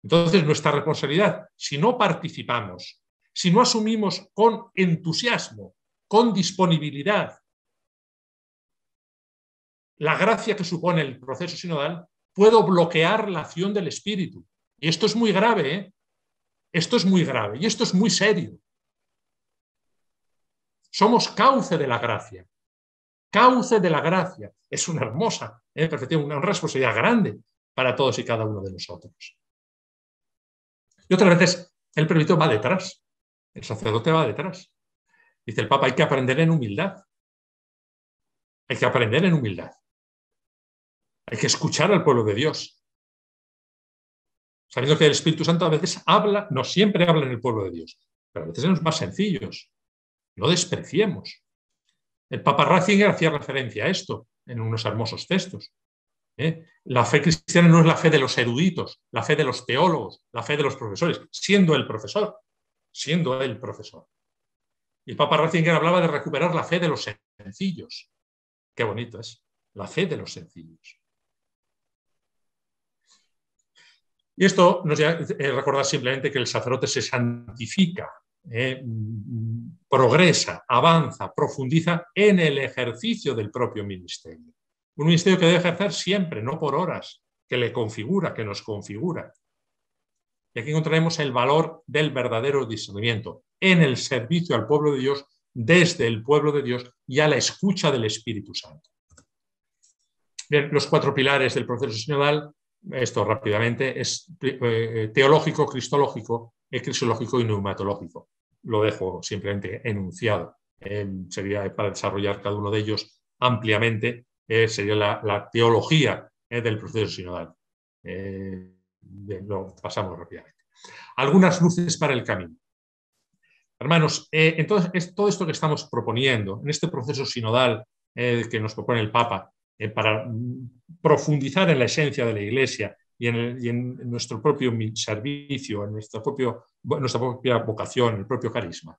Entonces, nuestra responsabilidad, si no participamos, si no asumimos con entusiasmo, con disponibilidad, la gracia que supone el proceso sinodal, puedo bloquear la acción del Espíritu. Y esto es muy grave, ¿eh? Esto es muy grave y esto es muy serio. Somos cauce de la gracia. Cauce de la gracia. Es una hermosa, ¿eh? una responsabilidad grande para todos y cada uno de nosotros. Y otras veces el previto va detrás. El sacerdote va detrás. Dice el Papa, hay que aprender en humildad. Hay que aprender en humildad. Hay que escuchar al pueblo de Dios sabiendo que el Espíritu Santo a veces habla, no siempre habla en el pueblo de Dios, pero a veces en los más sencillos. No despreciemos. El Papa Ratzinger hacía referencia a esto en unos hermosos textos. ¿eh? La fe cristiana no es la fe de los eruditos, la fe de los teólogos, la fe de los profesores, siendo el profesor, siendo el profesor. Y el Papa Ratzinger hablaba de recuperar la fe de los sencillos. Qué bonito es, la fe de los sencillos. Y esto nos lleva a recordar simplemente que el sacerdote se santifica, eh, progresa, avanza, profundiza en el ejercicio del propio ministerio. Un ministerio que debe ejercer siempre, no por horas, que le configura, que nos configura. Y aquí encontraremos el valor del verdadero discernimiento en el servicio al pueblo de Dios, desde el pueblo de Dios y a la escucha del Espíritu Santo. Los cuatro pilares del proceso sinodal esto rápidamente, es eh, teológico, cristológico, eclesiológico y neumatológico. Lo dejo simplemente enunciado. sería para desarrollar cada uno de ellos ampliamente, eh, sería la, teología eh, del proceso sinodal. Lo pasamos rápidamente. Algunas luces para el camino. Hermanos, entonces es todo esto que estamos proponiendo en este proceso sinodal que nos propone el Papa, eh, para profundizar en la esencia de la Iglesia y en, nuestro propio servicio, en nuestra, propia vocación, el propio carisma.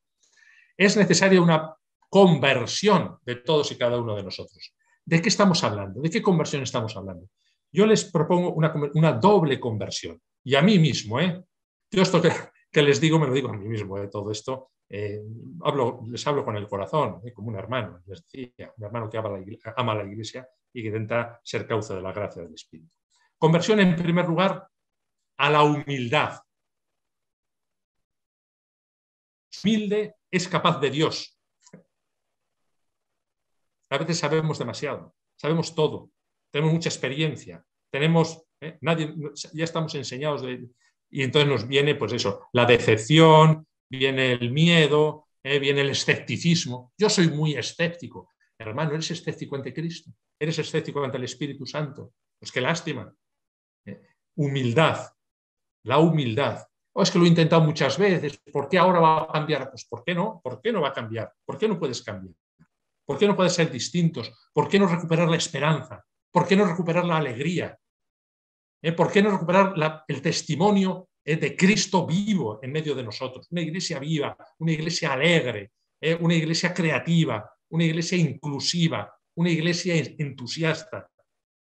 Es necesaria una conversión de todos y cada uno de nosotros. ¿De qué estamos hablando? ¿De qué conversión estamos hablando? Yo les propongo una, doble conversión. Y a mí mismo, ¿eh? Yo esto que, les digo, me lo digo a mí mismo, ¿eh? todo esto. Eh, hablo, les hablo con el corazón, ¿eh? como un hermano, les decía, un hermano que ama la, ama la iglesia y que intenta ser causa de la gracia del Espíritu. Conversión, en primer lugar, a la humildad. Humilde es capaz de Dios. A veces sabemos demasiado, sabemos todo, tenemos mucha experiencia, tenemos Nadie, ya estamos enseñados y entonces nos viene, pues eso, la decepción, viene el miedo, viene el escepticismo. Yo soy muy escéptico. Hermano, ¿eres escéptico ante Cristo? ¿Eres escéptico ante el Espíritu Santo? Pues qué lástima. Humildad, la humildad. Oh, es que lo he intentado muchas veces, ¿por qué ahora va a cambiar? Pues ¿por qué no? ¿Por qué no va a cambiar? ¿Por qué no puedes cambiar? ¿Por qué no puedes ser distintos? ¿Por qué no recuperar la esperanza? ¿Por qué no recuperar la alegría? ¿Eh? ¿Por qué no recuperar el testimonio eh, de Cristo vivo en medio de nosotros? Una iglesia viva, una iglesia alegre, ¿eh? una iglesia creativa, una iglesia inclusiva, una iglesia entusiasta.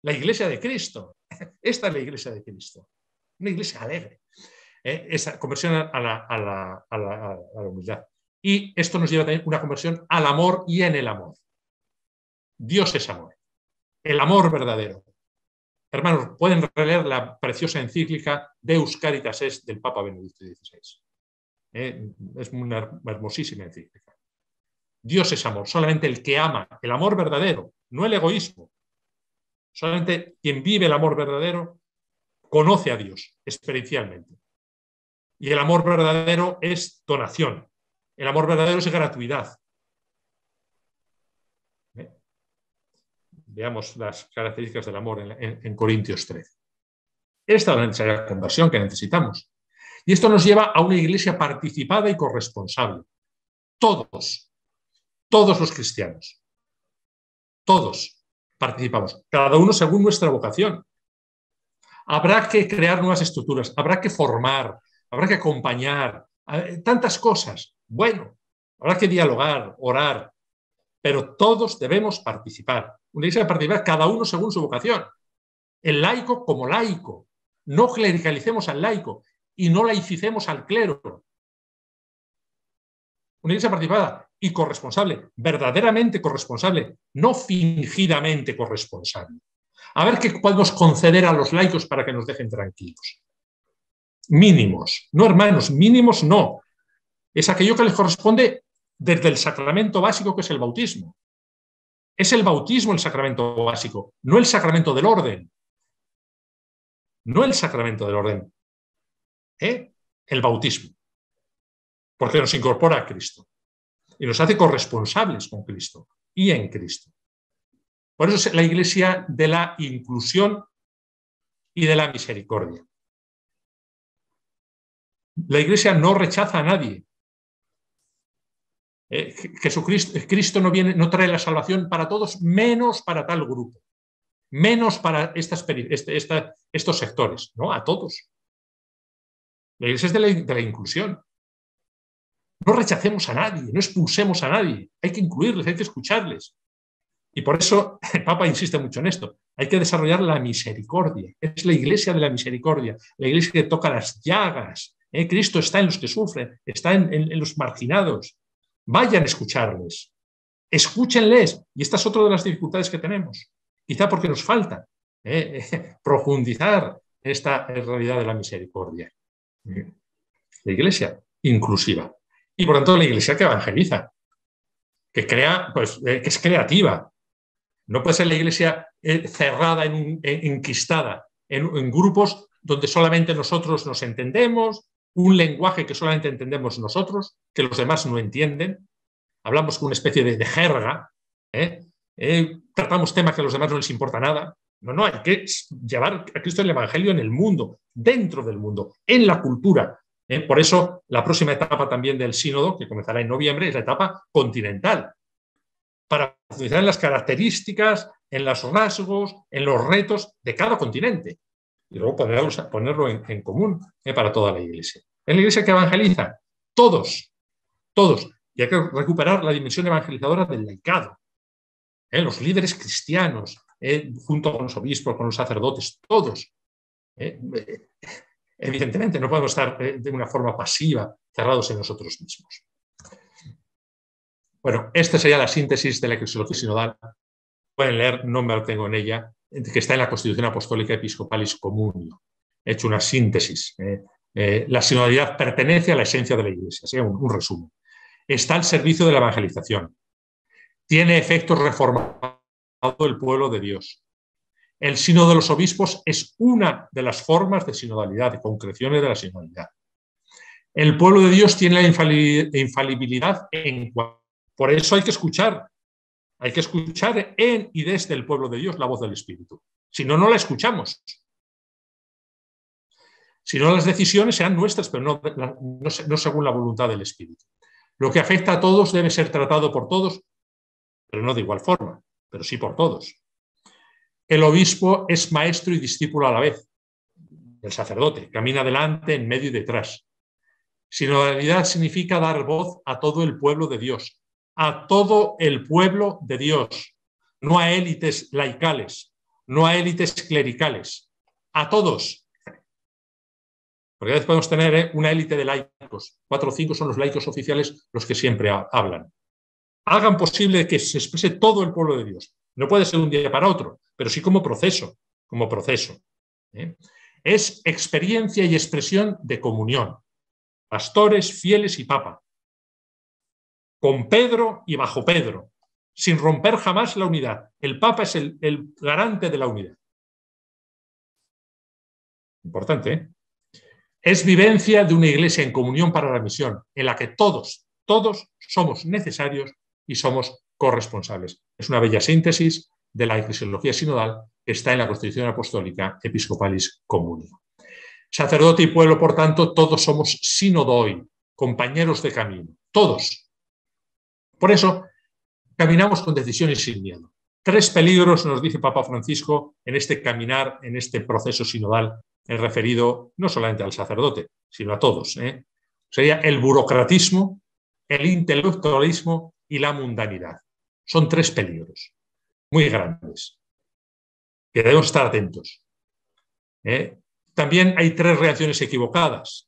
La iglesia de Cristo. Esta es la iglesia de Cristo. Una iglesia alegre. Esa conversión a la, humildad. Y esto nos lleva también una conversión al amor y en el amor. Dios es amor. El amor verdadero. Hermanos, pueden releer la preciosa encíclica Deus Caritas es del Papa Benedicto XVI. Eh, es una hermosísima encíclica. Dios es amor, solamente el que ama, el amor verdadero, no el egoísmo. Solamente quien vive el amor verdadero conoce a Dios experiencialmente. Y el amor verdadero es donación. El amor verdadero es gratuidad. Veamos las características del amor en, Corintios 13. Esta es la necesaria conversión que necesitamos. Y esto nos lleva a una iglesia participada y corresponsable. Todos, todos los cristianos, todos participamos, cada uno según nuestra vocación. Habrá que crear nuevas estructuras, habrá que formar, habrá que acompañar, tantas cosas. Bueno, habrá que dialogar, orar, pero todos debemos participar. Una iglesia participar cada uno según su vocación. El laico como laico. No clericalicemos al laico y no laicicemos al clero. Una iglesia participada y corresponsable, verdaderamente corresponsable, no fingidamente corresponsable. A ver qué podemos conceder a los laicos para que nos dejen tranquilos. Mínimos, no hermanos, mínimos no. Es aquello que les corresponde desde el sacramento básico que es el bautismo. Es el bautismo el sacramento básico, no el sacramento del orden. No el sacramento del orden. ¿eh? El bautismo. Porque nos incorpora a Cristo y nos hace corresponsables con Cristo y en Cristo. Por eso es la iglesia de la inclusión y de la misericordia. La iglesia no rechaza a nadie, eh, Jesucristo Cristo no, viene, no trae la salvación para todos, menos para tal grupo, menos para este, estos sectores, ¿no? A todos. La iglesia es de la, inclusión. No rechacemos a nadie, no expulsemos a nadie, hay que incluirles, hay que escucharles. Y por eso el Papa insiste mucho en esto. Hay que desarrollar la misericordia. Es la iglesia de la misericordia, la iglesia que toca las llagas. ¿eh? Cristo está en los que sufren, está en los marginados, Vayan a escucharles, escúchenles. Y esta es otra de las dificultades que tenemos, quizá porque nos falta eh, profundizar esta realidad de la misericordia. La iglesia inclusiva. Y por tanto la iglesia que evangeliza, que crea, pues, eh, que es creativa. No puede ser la iglesia eh, cerrada, en enquistada, en grupos donde solamente nosotros nos entendemos, un lenguaje que solamente entendemos nosotros, que los demás no entienden. Hablamos con una especie de, jerga, ¿eh? Eh, tratamos temas que a los demás no les importa nada. No, no, hay que llevar a Cristo el Evangelio en el mundo, dentro del mundo, en la cultura. ¿eh? Por eso, la próxima etapa también del sínodo, que comenzará en noviembre, es la etapa continental, para profundizar en las características, en los rasgos, en los retos de cada continente y luego ponerlo en, común eh, para toda la iglesia. Es la iglesia que evangeliza, todos, todos. Y hay que recuperar la dimensión evangelizadora del laicado. Eh, los líderes cristianos, eh, junto con los obispos, con los sacerdotes, todos. evidentemente, no podemos estar de una forma pasiva, cerrados en nosotros mismos. Bueno, esta sería la síntesis de la eclesiología sinodal. Pueden leer, no me tengo en ella, que está en la Constitución Apostólica Episcopalis Comunio. He hecho una síntesis. ¿eh? Eh, la sinodalidad pertenece a la esencia de la Iglesia, un, resumen. Está al servicio de la evangelización. Tiene efectos reformados el pueblo de Dios. El sínodo de los obispos es una de las formas de sinodalidad, de concreciones de la sinodalidad. El pueblo de Dios tiene la infalibilidad en Por eso hay que escuchar. Hay que escuchar en y desde el pueblo de Dios la voz del Espíritu. Si no, no la escuchamos. Si no, las decisiones sean nuestras, pero no, no según la voluntad del Espíritu. Lo que afecta a todos debe ser tratado por todos, pero no de igual forma, pero sí por todos. El obispo es maestro y discípulo a la vez. El sacerdote camina adelante, en medio y detrás. Sinodalidad significa dar voz a todo el pueblo de Dios, a todo el pueblo de Dios, no a élites laicales, no a élites clericales, a todos. Porque a veces podemos tener ¿eh? una élite de laicos, cuatro o cinco son los laicos oficiales los que siempre hablan. Hagan posible que se exprese todo el pueblo de Dios. No puede ser un día para otro, pero sí como proceso, como proceso. ¿eh? Es experiencia y expresión de comunión. Pastores, fieles y papa. Con Pedro y bajo Pedro, sin romper jamás la unidad. El papa es el, garante de la unidad. Importante, ¿eh? Es vivencia de una iglesia en comunión para la misión, en la que todos, todos somos necesarios y somos corresponsables. Es una bella síntesis de la eclesiología sinodal que está en la Constitución Apostólica Episcopalis Comuni. Sacerdote y pueblo, por tanto, todos somos sinodoi, compañeros de camino, todos. Por eso, caminamos con decisión y sin miedo. Tres peligros, nos dice Papa Francisco, en este caminar, en este proceso sinodal, referido no solamente al sacerdote, sino a todos. ¿eh? Sería el burocratismo, el intelectualismo y la mundanidad. Son tres peligros muy grandes que debemos estar atentos. ¿eh? También hay tres reacciones equivocadas.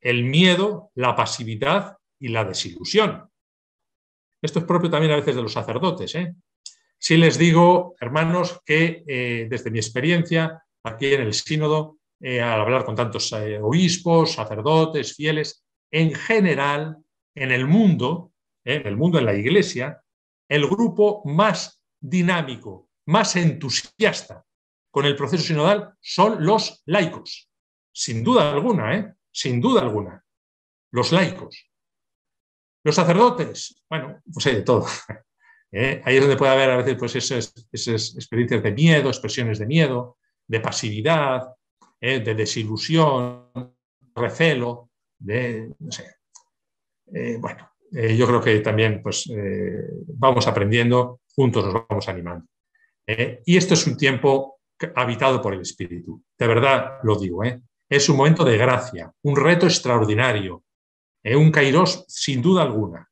El miedo, la pasividad y la desilusión. Esto es propio también a veces de los sacerdotes. ¿eh? Si les digo, hermanos, que eh, desde mi experiencia aquí en el sínodo, al hablar con tantos obispos, sacerdotes, fieles, en general, en el mundo, en el mundo, en la iglesia, el grupo más dinámico, más entusiasta con el proceso sinodal son los laicos. Sin duda alguna, ¿eh? Sin duda alguna. Los laicos. Los sacerdotes, bueno, pues hay de todo. ¿Eh? Ahí es donde puede haber a veces pues, esas, experiencias de miedo, expresiones de miedo, de pasividad, ¿eh? de desilusión, recelo, de, no sé. Eh, bueno, yo creo que también pues, vamos aprendiendo, juntos nos vamos animando. Y esto es un tiempo habitado por el Espíritu. De verdad lo digo, es un momento de gracia, un reto extraordinario, un kairos sin duda alguna.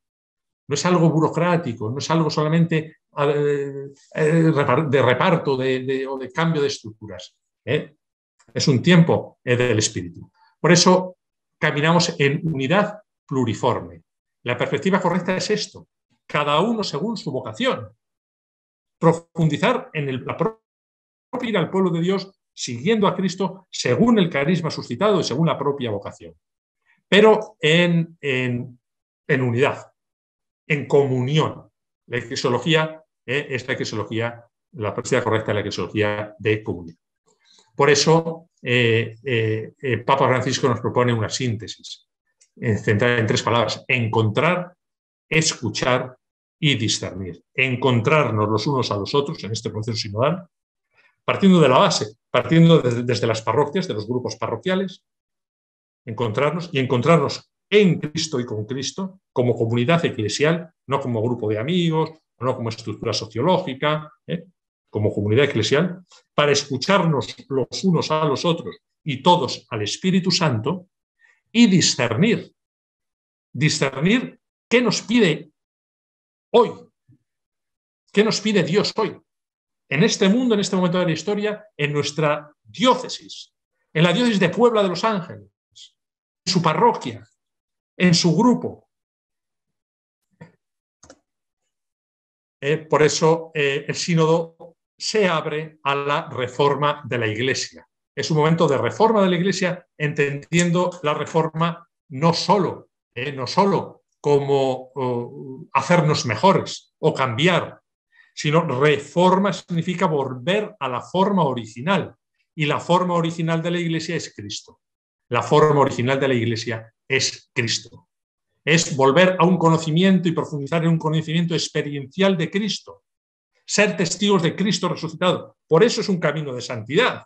No es algo burocrático, no es algo solamente de reparto o de cambio de estructuras. Es un tiempo del Espíritu. Por eso caminamos en unidad pluriforme. La perspectiva correcta es esto, cada uno según su vocación. Profundizar en el, la propia ir al pueblo de Dios siguiendo a Cristo según el carisma suscitado y según la propia vocación. Pero en, en, unidad, en comunión. La eclesiología eh, es la eclesiología, la perspectiva correcta es la eclesiología de comunión. Por eso, eh, eh, Papa Francisco nos propone una síntesis centrar en tres palabras, encontrar, escuchar y discernir. Encontrarnos los unos a los otros en este proceso sinodal, partiendo de la base, partiendo desde, las parroquias, de los grupos parroquiales, encontrarnos y encontrarnos en Cristo y con Cristo como comunidad eclesial, no como grupo de amigos, no como estructura sociológica, ¿eh? como comunidad eclesial, para escucharnos los unos a los otros y todos al Espíritu Santo y discernir. Discernir qué nos pide hoy, qué nos pide Dios hoy, en este mundo, en este momento de la historia, en nuestra diócesis, en la diócesis de Puebla de los Ángeles, su parroquia, en su grupo. Eh, por eso eh, el sínodo se abre a la reforma de la Iglesia es un momento de reforma de la Iglesia, entendiendo la reforma no solo, eh, no solo como hacernos mejores o cambiar, sino reforma significa volver a la forma original. Y la forma original de la Iglesia es Cristo. La forma original de la Iglesia es Cristo. Es volver a un conocimiento y profundizar en un conocimiento experiencial de Cristo. Ser testigos de Cristo resucitado. Por eso es un camino de santidad.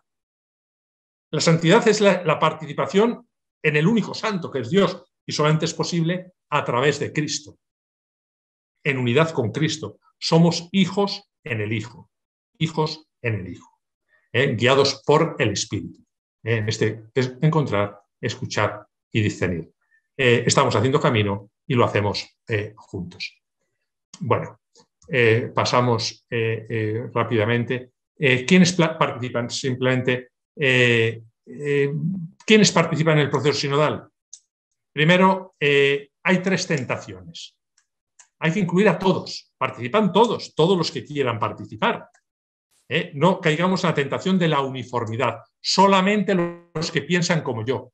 La santidad es la, participación en el único santo, que es Dios, y solamente es posible a través de Cristo, en unidad con Cristo. Somos hijos en el Hijo, hijos en el Hijo, ¿eh? guiados por el Espíritu. ¿Eh? Este es encontrar, escuchar y discernir. Eh, estamos haciendo camino y lo hacemos juntos. Bueno, pasamos rápidamente. ¿Quiénes participan? Simplemente, ¿quiénes participan en el proceso sinodal? Primero, hay tres tentaciones. Hay que incluir a todos, participan todos, todos los que quieran participar. ¿Eh? No caigamos en la tentación de la uniformidad, solamente los que piensan como yo,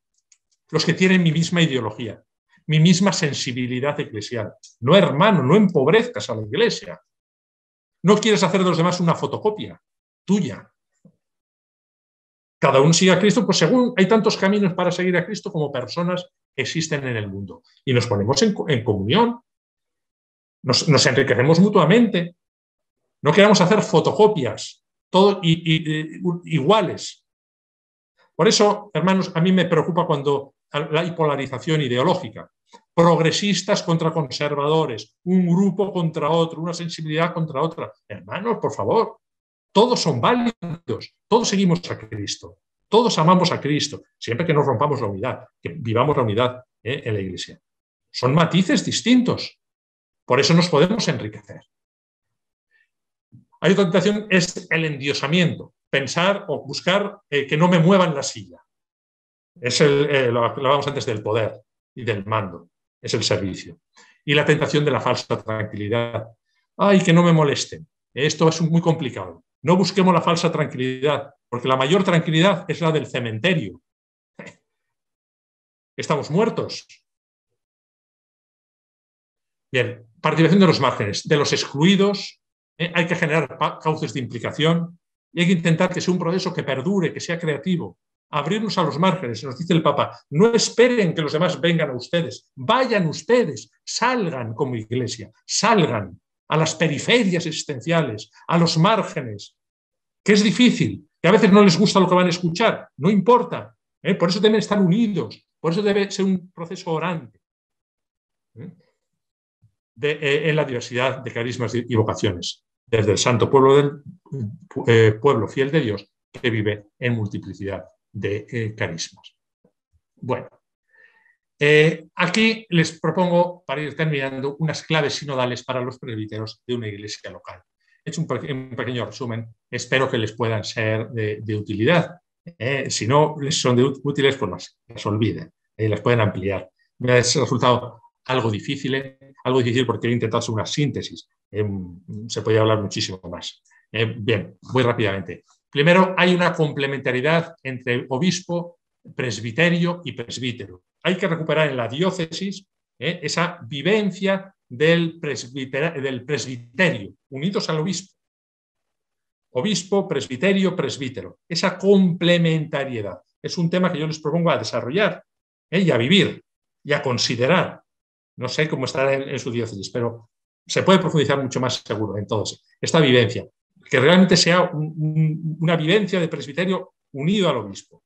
los que tienen mi misma ideología, mi misma sensibilidad eclesial. No, hermano, no empobrezcas a la iglesia. No quieres hacer de los demás una fotocopia tuya. Cada uno sigue a Cristo, pues según hay tantos caminos para seguir a Cristo como personas existen en el mundo. Y nos ponemos en, comunión, nos, enriquecemos mutuamente. No queremos hacer fotocopias, todo iguales. Por eso, hermanos, a mí me preocupa cuando hay polarización ideológica. Progresistas contra conservadores, un grupo contra otro, una sensibilidad contra otra. Hermanos, por favor, todos son válidos, todos seguimos a Cristo. Todos amamos a Cristo, siempre que no rompamos la unidad, que vivamos la unidad ¿eh? en la Iglesia. Son matices distintos. Por eso nos podemos enriquecer. Hay otra tentación, es el endiosamiento, pensar o buscar eh, que no me muevan la silla. Es el, eh, lo hablábamos antes del poder y del mando, es el servicio. Y la tentación de la falsa tranquilidad. Ay, que no me molesten. Esto es muy complicado. No busquemos la falsa tranquilidad, porque la mayor tranquilidad es la del cementerio. Estamos muertos. Bien, participación de los márgenes, de los excluidos. ¿Eh? hay que generar cauces de implicación y hay que intentar que sea un proceso que perdure, que sea creativo. Abrirnos a los márgenes, nos dice el Papa, no esperen que los demás vengan a ustedes, vayan ustedes, salgan como iglesia, salgan a las periferias existenciales, a los márgenes, que es difícil, que a veces no les gusta lo que van a escuchar, no importa. ¿eh? Por eso deben estar unidos, por eso debe ser un proceso orante ¿eh? En la diversidad de carismas y vocaciones, desde el santo pueblo del pueblo fiel de Dios que vive en multiplicidad de carismas. Bueno, aquí les propongo, para ir terminando, unas claves sinodales para los presbíteros de una iglesia local hecho un, pequeño resumen. Espero que les puedan ser de, utilidad. Eh, si no les son de útiles, pues las, las olviden y las pueden ampliar. Me ha resultado algo difícil, eh, algo difícil porque he intentado hacer una síntesis. Eh, se podría hablar muchísimo más. bien, muy rápidamente. Primero, hay una complementariedad entre obispo, presbiterio y presbítero. Hay que recuperar en la diócesis esa vivencia del, del presbiterio, unidos al obispo. Obispo, presbiterio, presbítero. Esa complementariedad es un tema que yo les propongo a desarrollar ¿eh? y a vivir y a considerar. No sé cómo estará en, su diócesis, pero se puede profundizar mucho más seguro en todo esta vivencia. Que realmente sea una vivencia de presbiterio unido al obispo.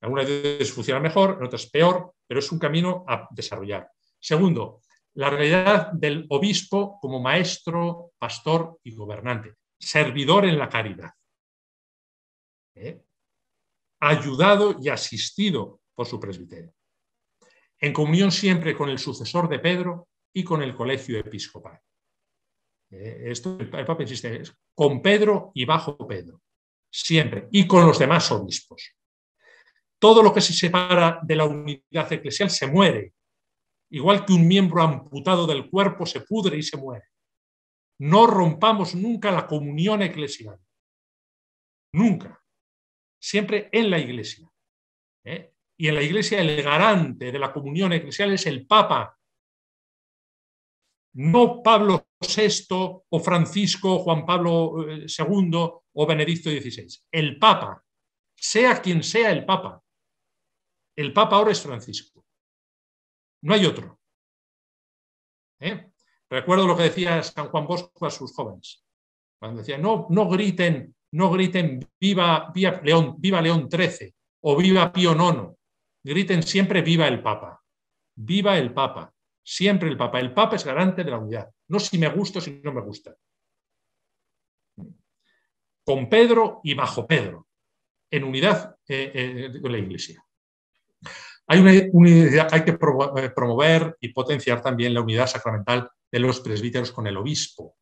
Algunas veces funciona mejor, en otras peor, pero es un camino a desarrollar. Segundo, la realidad del obispo como maestro, pastor y gobernante, servidor en la caridad. ¿Eh? Ayudado y asistido por su presbiterio. En comunión siempre con el sucesor de Pedro y con el colegio episcopal. ¿Eh? Esto el Papa insiste, con Pedro y bajo Pedro, siempre, y con los demás obispos. Todo lo que se separa de la unidad eclesial se muere igual que un miembro amputado del cuerpo se pudre y se muere. No rompamos nunca la comunión eclesial. Nunca. Siempre en la iglesia. ¿eh? Y en la iglesia el garante de la comunión eclesial es el Papa. no Pablo VI o Francisco, Juan Pablo II eh, o Benedicto XVI. El Papa, sea quien sea el Papa. El Papa ahora es Francisco. No hay otro. ¿Eh? Recuerdo lo que decía San Juan Bosco a sus jóvenes. Cuando decía, no, no griten, no griten viva, viva, León, viva León XIII o viva Pío IX. Griten siempre viva el Papa. Viva el Papa. Siempre el Papa. El Papa es garante de la unidad. No si me gusta o si no me gusta. Con Pedro y bajo Pedro. En unidad eh, eh, la Iglesia. Hay, una, hay que eh, promover y potenciar también la unidad sacramental de los presbíteros con el obispo.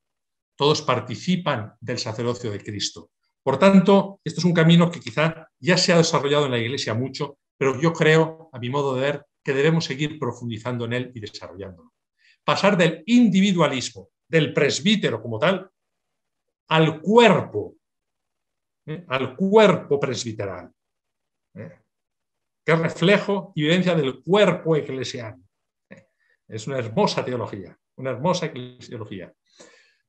Todos participan del sacerdocio de Cristo. Por tanto, esto es un camino que quizá ya se ha desarrollado en la Iglesia mucho, pero yo creo, a mi modo de ver, que debemos seguir profundizando en él y desarrollándolo. Pasar del individualismo, del presbítero como tal, al cuerpo, ¿eh? al cuerpo presbiteral, ¿eh? que reflejo y evidencia del cuerpo eclesial. ¿eh? Es una hermosa teología, una hermosa eclesiología.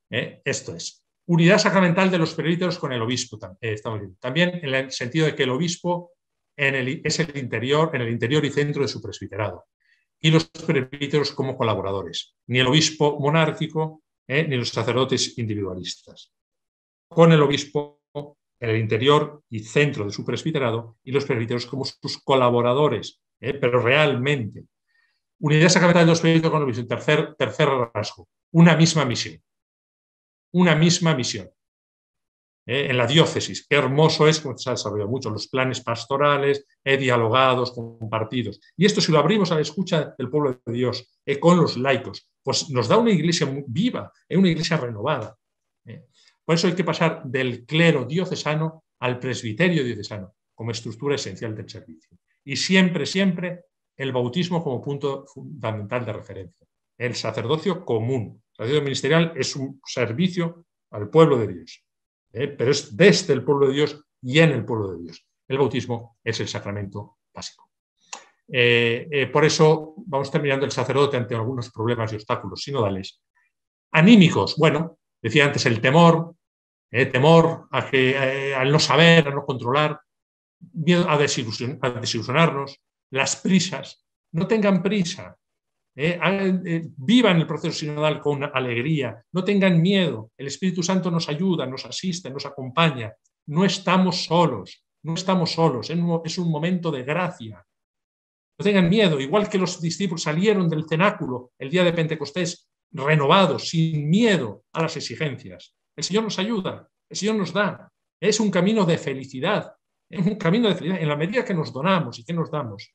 Esto es, unidad sacramental de los presbíteros con el obispo. También en el sentido de que el obispo es el interior, en el interior y centro de su presbiterado. Y los presbíteros como colaboradores, ni el obispo monárquico eh, ni los sacerdotes individualistas. Con el obispo en el interior y centro de su presbiterado y los presbíteros como sus colaboradores, eh, pero realmente. Unidad sacramental de los presbíteros con el obispo. Tercer, tercer rasgo, una misma misión. Una misma misión. ¿Eh? en la diócesis. Qué hermoso es, como se ha desarrollado mucho, los planes pastorales, eh, dialogados, compartidos. Y esto si lo abrimos a la escucha del pueblo de Dios, eh, con los laicos, pues nos da una iglesia viva, una iglesia renovada. Por eso hay que pasar del clero diocesano al presbiterio diocesano como estructura esencial del servicio. Y siempre, siempre el bautismo como punto fundamental de referencia. El sacerdocio común. El sacerdocio ministerial es un servicio al pueblo de Dios. ¿Eh? pero es desde el pueblo de Dios y en el pueblo de Dios. El bautismo es el sacramento básico. Eh, eh, por eso vamos terminando el sacerdote ante algunos problemas y obstáculos sinodales. Anímicos, bueno, decía antes el temor, temor a que, al no saber, a no controlar, miedo a desilusionarnos, las prisas. No tengan prisa, ¿eh? Eh, vivan el proceso sinodal con alegría, no tengan miedo, el Espíritu Santo nos ayuda, nos asiste, nos acompaña, no estamos solos, no estamos solos, es un momento de gracia. No tengan miedo, igual que los discípulos salieron del cenáculo el día de Pentecostés renovados, sin miedo a las exigencias. El Señor nos ayuda, el Señor nos da. Es un camino de felicidad, es un camino de felicidad. En la medida que nos donamos y que nos damos,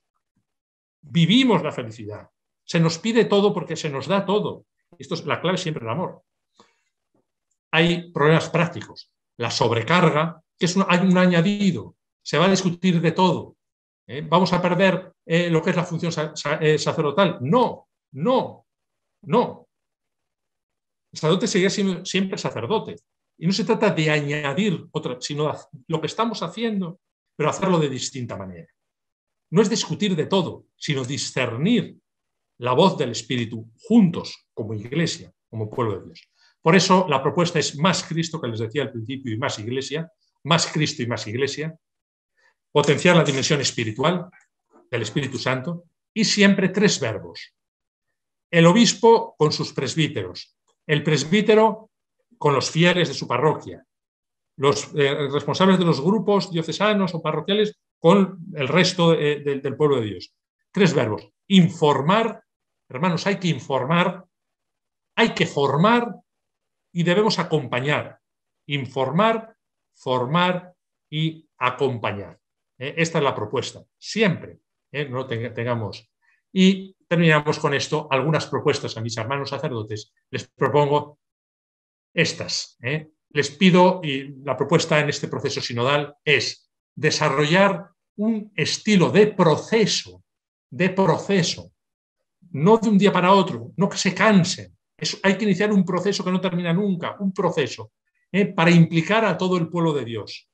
vivimos la felicidad. Se nos pide todo porque se nos da todo. Esto es la clave siempre el amor. Hay problemas prácticos. La sobrecarga, que es un, hay un añadido. Se va a discutir de todo. ¿eh? ¿Vamos a perder eh, lo que es la función eh, sacerdotal? No, no, no. El sacerdote seguirá siendo siempre sacerdote. Y no se trata de añadir otra, sino lo que estamos haciendo, pero hacerlo de distinta manera. No es discutir de todo, sino discernir la voz del Espíritu juntos como iglesia, como pueblo de Dios. Por eso la propuesta es más Cristo, que les decía al principio, y más iglesia, más Cristo y más iglesia, potenciar la dimensión espiritual del Espíritu Santo y siempre tres verbos. El obispo con sus presbíteros, el presbítero con los fieles de su parroquia, los eh, responsables de los grupos diocesanos o parroquiales con el resto del pueblo de Dios. Tres verbos. Informar, Hermanos, hay que informar, hay que formar y debemos acompañar. Informar, formar y acompañar. ¿eh? Esta es la propuesta, siempre. ¿eh? No tengamos. Y terminamos con esto. Algunas propuestas a mis hermanos sacerdotes. Les propongo estas. ¿eh? Les pido, y la propuesta en este proceso sinodal es desarrollar un estilo de proceso, de proceso, no de un día para otro, no que se cansen. hay que iniciar un proceso que no termina nunca, un proceso ¿eh? para implicar a todo el pueblo de Dios.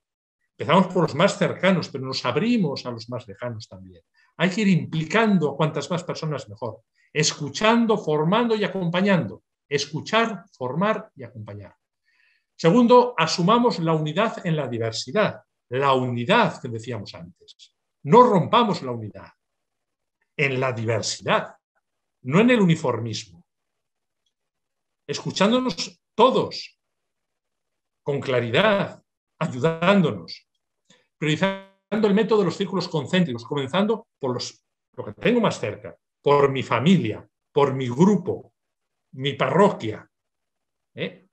Empezamos por los más cercanos, pero nos abrimos a los más lejanos también. Hay que ir implicando a cuantas más personas mejor, escuchando, formando y acompañando. escuchar, formar y acompañar. Segundo, asumamos la unidad en la diversidad, la unidad que decíamos antes. No rompamos la unidad en la diversidad, no en el uniformismo. Escuchándonos todos, con claridad, ayudándonos, priorizando el método de los círculos concéntricos, comenzando por los, lo que tengo más cerca, por mi familia, por mi grupo, mi parroquia. ¿eh?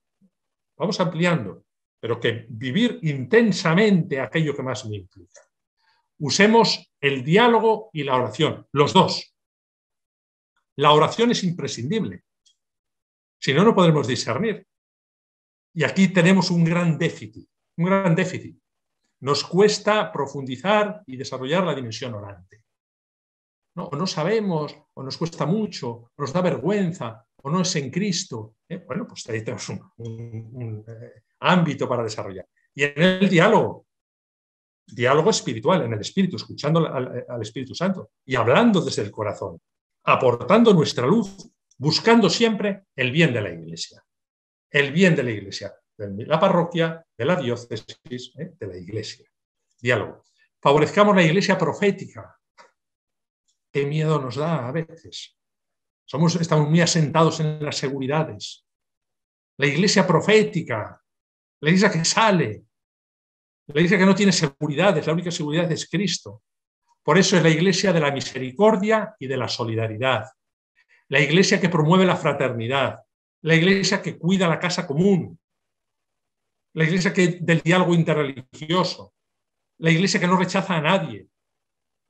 Vamos ampliando, pero que vivir intensamente aquello que más me implica. Usemos el diálogo y la oración, los dos. La oración es imprescindible. Si no, no podremos discernir. Y aquí tenemos un gran déficit, un gran déficit. Nos cuesta profundizar y desarrollar la dimensión orante. ¿No? O no sabemos, o nos cuesta mucho, nos da vergüenza, o no es en Cristo. ¿eh? Bueno, pues ahí tenemos un, eh, ámbito para desarrollar. Y en el diálogo, diálogo espiritual, en el Espíritu, escuchando al, Espíritu Santo y hablando desde el corazón, aportando nuestra luz, buscando siempre el bien de la Iglesia. El bien de la Iglesia, de la parroquia, de la diócesis, ¿eh? de la Iglesia. Diálogo. Favorezcamos la Iglesia profética. Qué miedo nos da a veces. Somos, estamos muy asentados en las seguridades. La Iglesia profética, la Iglesia que sale, la iglesia que no tiene seguridades, la única seguridad es Cristo. Por eso es la iglesia de la misericordia y de la solidaridad. La iglesia que promueve la fraternidad. La iglesia que cuida la casa común. La iglesia que, del diálogo interreligioso. La iglesia que no rechaza a nadie.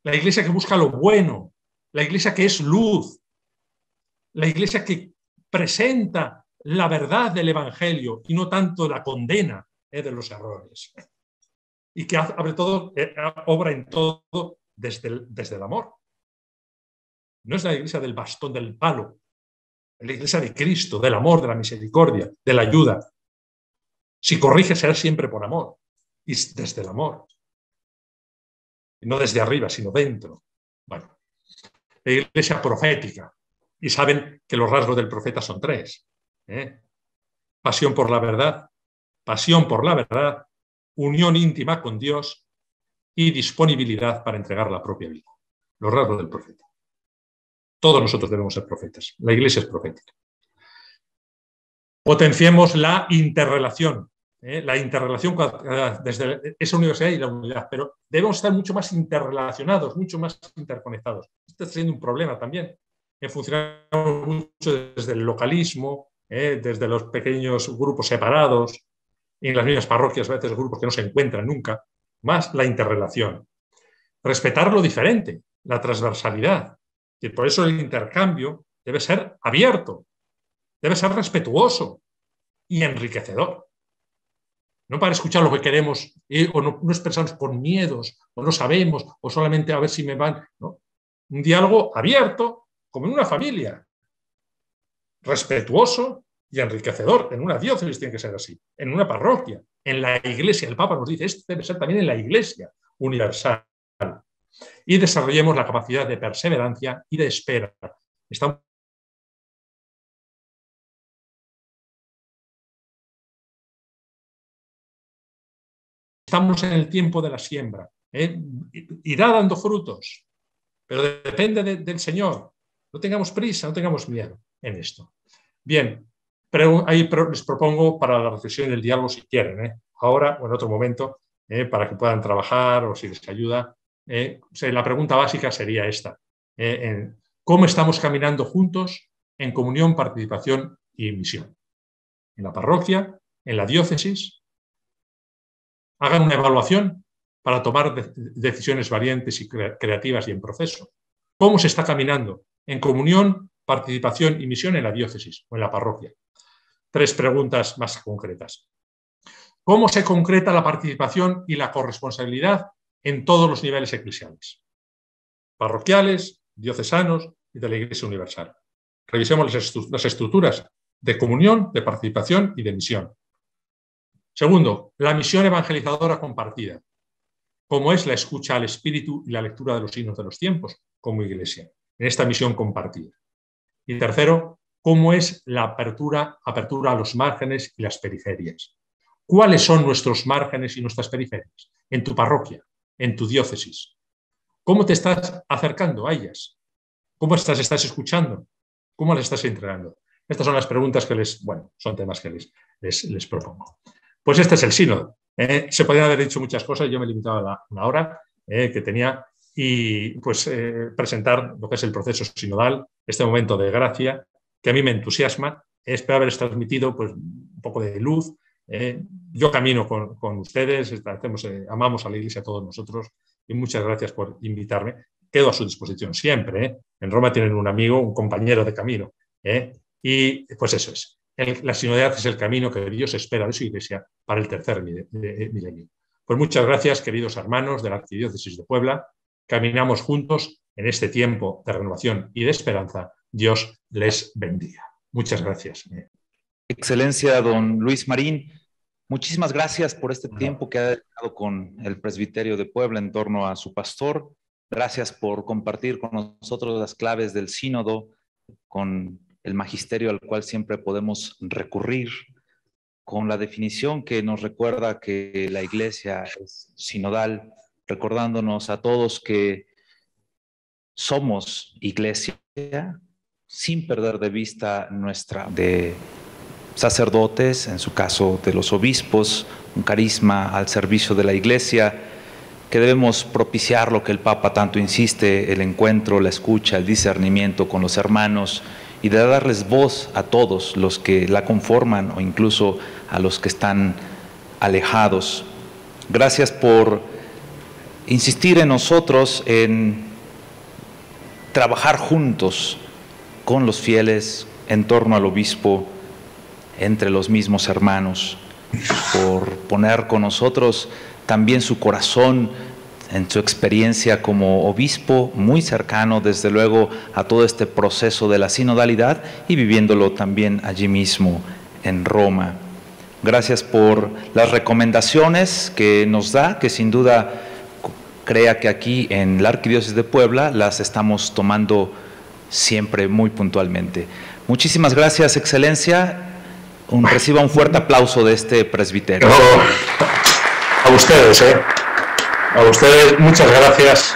La iglesia que busca lo bueno. La iglesia que es luz. La iglesia que presenta la verdad del Evangelio y no tanto la condena eh, de los errores y que sobre todo eh, obra en todo desde el, desde el amor. No es la iglesia del bastón del palo, la iglesia de Cristo, del amor, de la misericordia, de la ayuda. Si corrige, será siempre por amor y desde el amor. No desde arriba, sino dentro. Bueno, la iglesia profética. Y saben que los rasgos del profeta son tres. ¿eh? Pasión por la verdad, pasión por la verdad unión íntima con Dios y disponibilidad para entregar la propia vida. Los rasgos del profeta. Todos nosotros debemos ser profetas. La iglesia es profética. Potenciemos la interrelación, ¿eh? la interrelación desde esa universidad y la unidad, pero debemos estar mucho más interrelacionados, mucho más interconectados. Este está siendo un problema también. Eh, funcionamos mucho desde el localismo, ¿eh? desde los pequeños grupos separados, en las mismas parroquias, a veces grupos que no se encuentran nunca, más la interrelación. Respetar lo diferente, la transversalidad. Y por eso el intercambio debe ser abierto, debe ser respetuoso y enriquecedor. No para escuchar lo que queremos eh, o no, expresarnos por miedos o no sabemos o solamente a ver si me van. Un diálogo abierto, como en una familia, respetuoso y enriquecedor. En una diócesis tiene que ser así, en una parroquia, en la iglesia. El Papa nos dice, esto debe ser también en la iglesia universal. Y desarrollemos la capacidad de perseverancia y de espera. Estamos Estamos en el tiempo de la siembra. ¿eh? Irá dando frutos, pero depende del Señor. No tengamos prisa, no tengamos miedo en esto. Bien, pero ahí les propongo para la reflexión y el diálogo si quieren, ¿eh? ahora o en otro momento, ¿eh? para que puedan trabajar o si les ayuda. ¿eh? la pregunta básica sería esta. ¿Cómo estamos caminando juntos en comunión, participación y misión? En la parroquia, en la diócesis. Hagan una evaluación para tomar decisiones valientes y creativas y en proceso. ¿Cómo se está caminando en comunión, participación y misión en la diócesis o en la parroquia? tres preguntas más concretas. ¿Cómo se concreta la participación y la corresponsabilidad en todos los niveles eclesiales? Parroquiales, diocesanos y de la Iglesia Universal. Revisemos las estructuras de comunión, de participación y de misión. Segundo, la misión evangelizadora compartida, como es la escucha al Espíritu y la lectura de los signos de los tiempos como Iglesia, en esta misión compartida. Y tercero, cómo es la apertura, apertura a los márgenes y las periferias. ¿Cuáles son nuestros márgenes y nuestras periferias? En tu parroquia, en tu diócesis. ¿Cómo te estás acercando a ellas? ¿Cómo estás, estás escuchando? ¿Cómo las estás entregando? Estas son las preguntas que les, bueno, son temas que les, les, propongo. Pues este es el sínodo. ¿eh? se podrían haber dicho muchas cosas, yo me he limitado a una hora ¿eh? que tenía y pues eh, presentar lo que es el proceso sinodal, este momento de gracia que a mí me entusiasma. Espero haberles transmitido pues, un poco de luz. Eh, yo camino con, ustedes, eh, amamos a la Iglesia todos nosotros y muchas gracias por invitarme. Quedo a su disposición siempre. ¿eh? En Roma tienen un amigo, un compañero de camino. Y pues eso es. la sinodalidad es el camino que Dios espera de su Iglesia para el tercer milenio. Pues muchas gracias, queridos hermanos de la Arquidiócesis de Puebla. Caminamos juntos en este tiempo de renovación y de esperanza Dios les bendiga. Muchas gracias. Excelencia, don Luis Marín, muchísimas gracias por este tiempo que ha dedicado con el presbiterio de Puebla en torno a su pastor. Gracias por compartir con nosotros las claves del sínodo, con el magisterio al cual siempre podemos recurrir, con la definición que nos recuerda que la iglesia es sinodal, recordándonos a todos que somos iglesia, sin perder de vista nuestra de sacerdotes, en su caso de los obispos, un carisma al servicio de la iglesia, que debemos propiciar lo que el Papa tanto insiste, el encuentro, la escucha, el discernimiento con los hermanos y de darles voz a todos los que la conforman o incluso a los que están alejados. Gracias por insistir en nosotros en trabajar juntos con los fieles, en torno al obispo, entre los mismos hermanos, por poner con nosotros también su corazón en su experiencia como obispo, muy cercano desde luego a todo este proceso de la sinodalidad y viviéndolo también allí mismo en Roma. Gracias por las recomendaciones que nos da, que sin duda crea que aquí en la Arquidiócesis de Puebla las estamos tomando siempre muy puntualmente. Muchísimas gracias, Excelencia. Reciba un fuerte aplauso de este presbiterio. a ustedes, ¿eh? A ustedes, muchas gracias.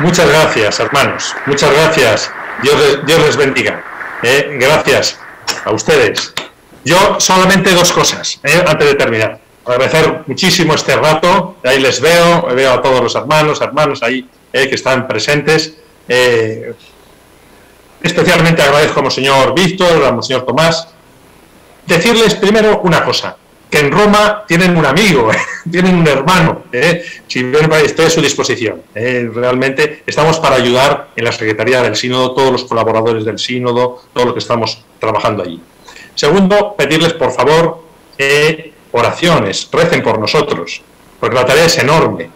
Muchas gracias, hermanos. Muchas gracias. Dios les, Dios les bendiga. ¿eh? Gracias a ustedes. Yo solamente dos cosas, ¿eh? antes de terminar. Agradecer muchísimo este rato. Ahí les veo, veo a todos los hermanos, hermanos ahí ¿eh? que están presentes. Especialmente agradezco a Monseñor Víctor, a Monseñor Tomás. Decirles primero una cosa, que en Roma tienen un amigo, tienen un hermano. ¿eh? Si estoy a su disposición. ¿eh? Realmente estamos para ayudar en la Secretaría del Sínodo, todos los colaboradores del Sínodo, todo lo que estamos trabajando allí. Segundo, pedirles por favor eh, oraciones, recen por nosotros, porque la tarea es enorme.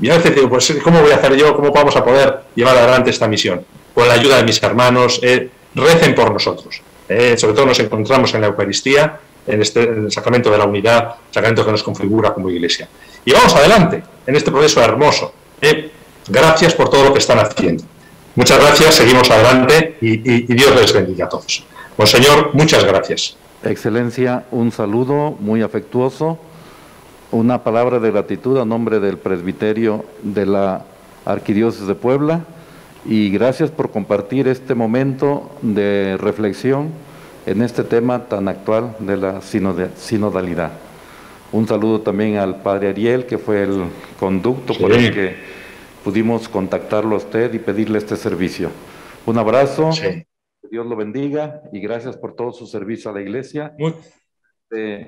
Y a veces digo, pues, ¿cómo voy a hacer yo? ¿Cómo vamos a poder llevar adelante esta misión? con la ayuda de mis hermanos, eh, recen por nosotros. Eh, sobre todo nos encontramos en la Eucaristía, en, este, el sacramento de la unidad, sacramento que nos configura como iglesia. Y vamos adelante en este proceso hermoso. Eh, gracias por todo lo que están haciendo. Muchas gracias, seguimos adelante y, Dios les bendiga a todos. Monseñor, muchas gracias. Excelencia, un saludo muy afectuoso, una palabra de gratitud a nombre del presbiterio de la Arquidiócesis de Puebla y gracias por compartir este momento de reflexión en este tema tan actual de la sinodalidad. Un saludo también al padre Ariel, que fue el conducto por el que pudimos contactarlo a usted y pedirle este servicio. Un abrazo, Dios lo bendiga y gracias por todo su servicio a la iglesia.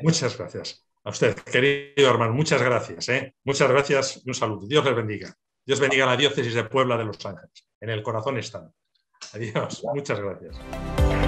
muchas gracias. A usted, querido hermano, muchas gracias. ¿eh? Muchas gracias y un saludo. Dios les bendiga. Dios bendiga a la diócesis de Puebla de Los Ángeles. En el corazón están. Adiós. Muchas gracias.